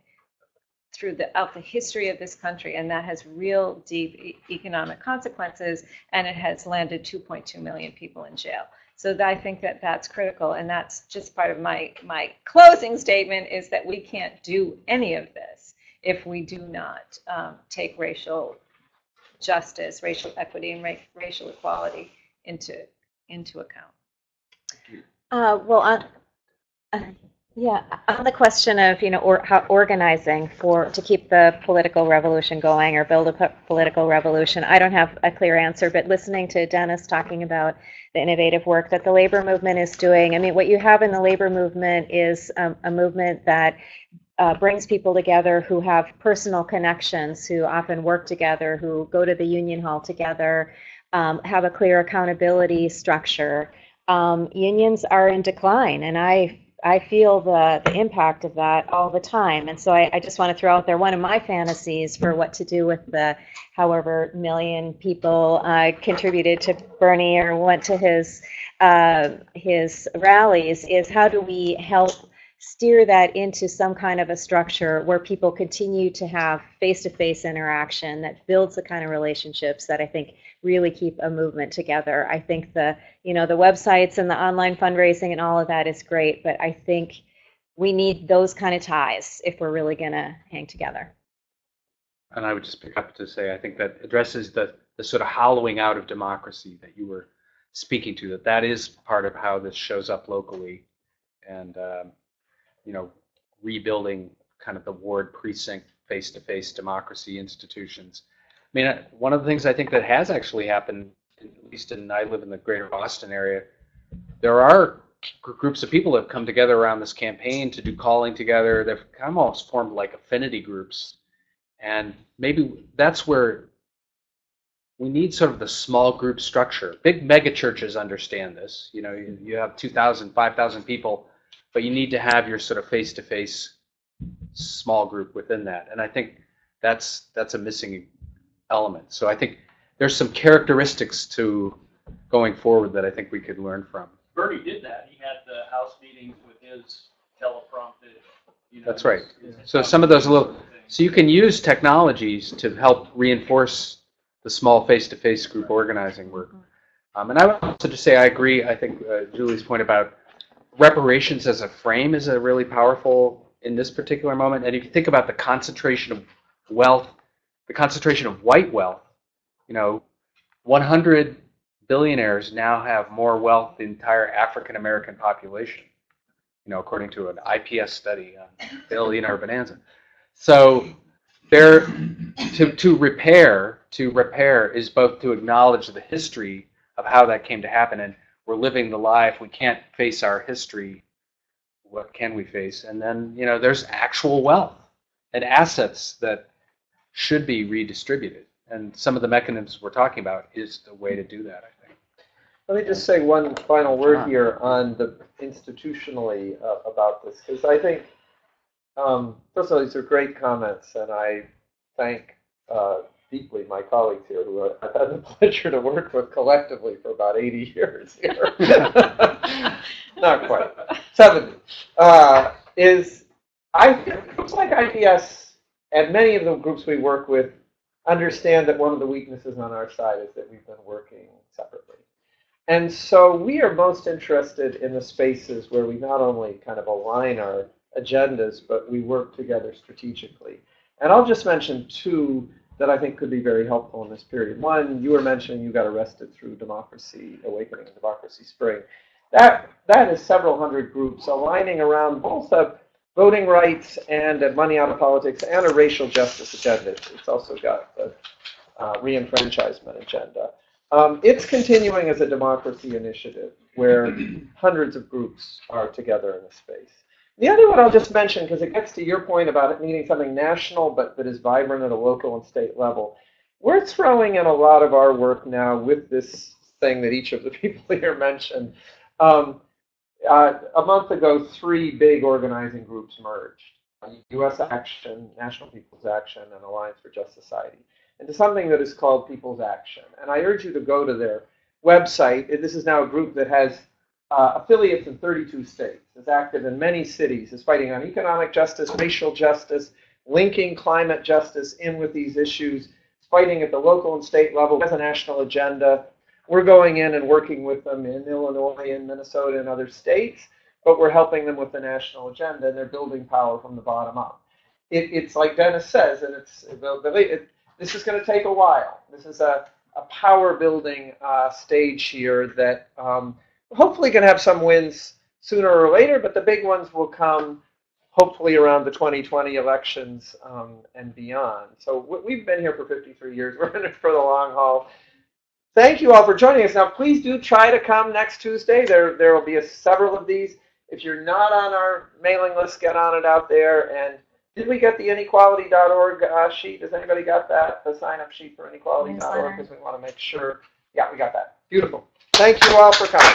Throughout the history of this country, and that has real deep e- economic consequences, and it has landed 2.2 million people in jail. So that- I think that that's critical, and that's just part of my, my closing statement is that we can't do any of this if we do not um, take racial justice, racial equity, and ra- racial equality into, into account. Uh, well, uh, yeah, on the question of, you know, or, how organizing for, to keep the political revolution going or build a po- political revolution, I don't have a clear answer, but listening to Dennis talking about the innovative work that the labor movement is doing, I mean, what you have in the labor movement is um, a movement that uh, brings people together who have personal connections, who often work together, who go to the union hall together, um, have a clear accountability structure. Um, unions are in decline, and I I feel the, the impact of that all the time. And so I, I just want to throw out there one of my fantasies for what to do with the however million people uh, contributed to Bernie or went to his uh, his rallies is how do we help steer that into some kind of a structure where people continue to have face-to-face interaction that builds the kind of relationships that I think really keep a movement together. I think the you know the websites and the online fundraising and all of that is great, but I think we need those kind of ties if we're really going to hang together. And I would just pick up to say, I think that addresses the, the sort of hollowing out of democracy that you were speaking to, that that is part of how this shows up locally. And, um, you know, rebuilding kind of the ward precinct face-to-face democracy institutions. I mean, one of the things I think that has actually happened, at least in, I live in the greater Boston area, there are groups of people that have come together around this campaign to do calling together. They've kind of almost formed like affinity groups. And maybe that's where we need sort of the small group structure. Big mega churches understand this. You know, you, you have 2,000, 5,000 people, but you need to have your sort of face-to-face small group within that. And I think that's that's a missing element. So I think there's some characteristics to going forward that I think we could learn from. Bernie did that. He had the House meetings with his teleprompted, you know. That's right. his- his So some of those little, so you can use technologies to help reinforce the small face-to-face group organizing work. Um, and I would also just say I agree. I think uh, Julie's point about reparations as a frame is a really powerful in this particular moment. And if you think about the concentration of wealth, the concentration of white wealth, you know, 100 billionaires now have more wealth than the entire African American population. You know, according to an IPS study on [LAUGHS] billionaire bonanza. So there, to, to repair, to repair is both to acknowledge the history of how that came to happen, and we're living the life. We can't face our history. What can we face? And then, you know, there's actual wealth and assets that should be redistributed. And some of the mechanisms we're talking about is the way to do that, I think. Let me just say one final word here on the institutionally uh, about this, because I think, um, first of all, these are great comments, and I thank uh, deeply my colleagues here who [LAUGHS] I've had the pleasure to work with collectively for about 80 years here. [LAUGHS] Not quite, 70. Uh, is I think groups like IPS and many of the groups we work with understand that one of the weaknesses on our side is that we've been working separately. And so we are most interested in the spaces where we not only kind of align our agendas, but we work together strategically. And I'll just mention two that I think could be very helpful in this period. One, you were mentioning you got arrested through Democracy Awakening and Democracy Spring. That, that is several hundred groups aligning around both a voting rights and a money out of politics and a racial justice agenda. It's also got the uh, re-enfranchisement agenda. Um, it's continuing as a democracy initiative where hundreds of groups are together in a space. The other one I'll just mention, because it gets to your point about it needing something national but that is vibrant at a local and state level. We're throwing in a lot of our work now with this thing that each of the [LAUGHS] people here mentioned. Um, uh, a month ago, three big organizing groups merged. U.S. Action, National People's Action, and Alliance for Just Society into something that is called People's Action. And I urge you to go to their website. This is now a group that has uh, affiliates in 32 states, is active in many cities, is fighting on economic justice, racial justice, linking climate justice in with these issues, fighting at the local and state level as a national agenda. We're going in and working with them in Illinois and Minnesota and other states, but we're helping them with the national agenda and they're building power from the bottom up. It, it's like Dennis says, and it's it, this is going to take a while. This is a, a power building uh, stage here that um, hopefully can have some wins sooner or later, but the big ones will come hopefully around the 2020 elections um, and beyond. So we've been here for 53 years. [LAUGHS] We're in it for the long haul. Thank you all for joining us. Now, please do try to come next Tuesday. There, there will be a, several of these. If you're not on our mailing list, get on it out there. And did we get the inequality.org uh, sheet? Has anybody got that? The sign up sheet for inequality.org? Because we want to make sure. Yeah, we got that. Beautiful. Thank you all for coming.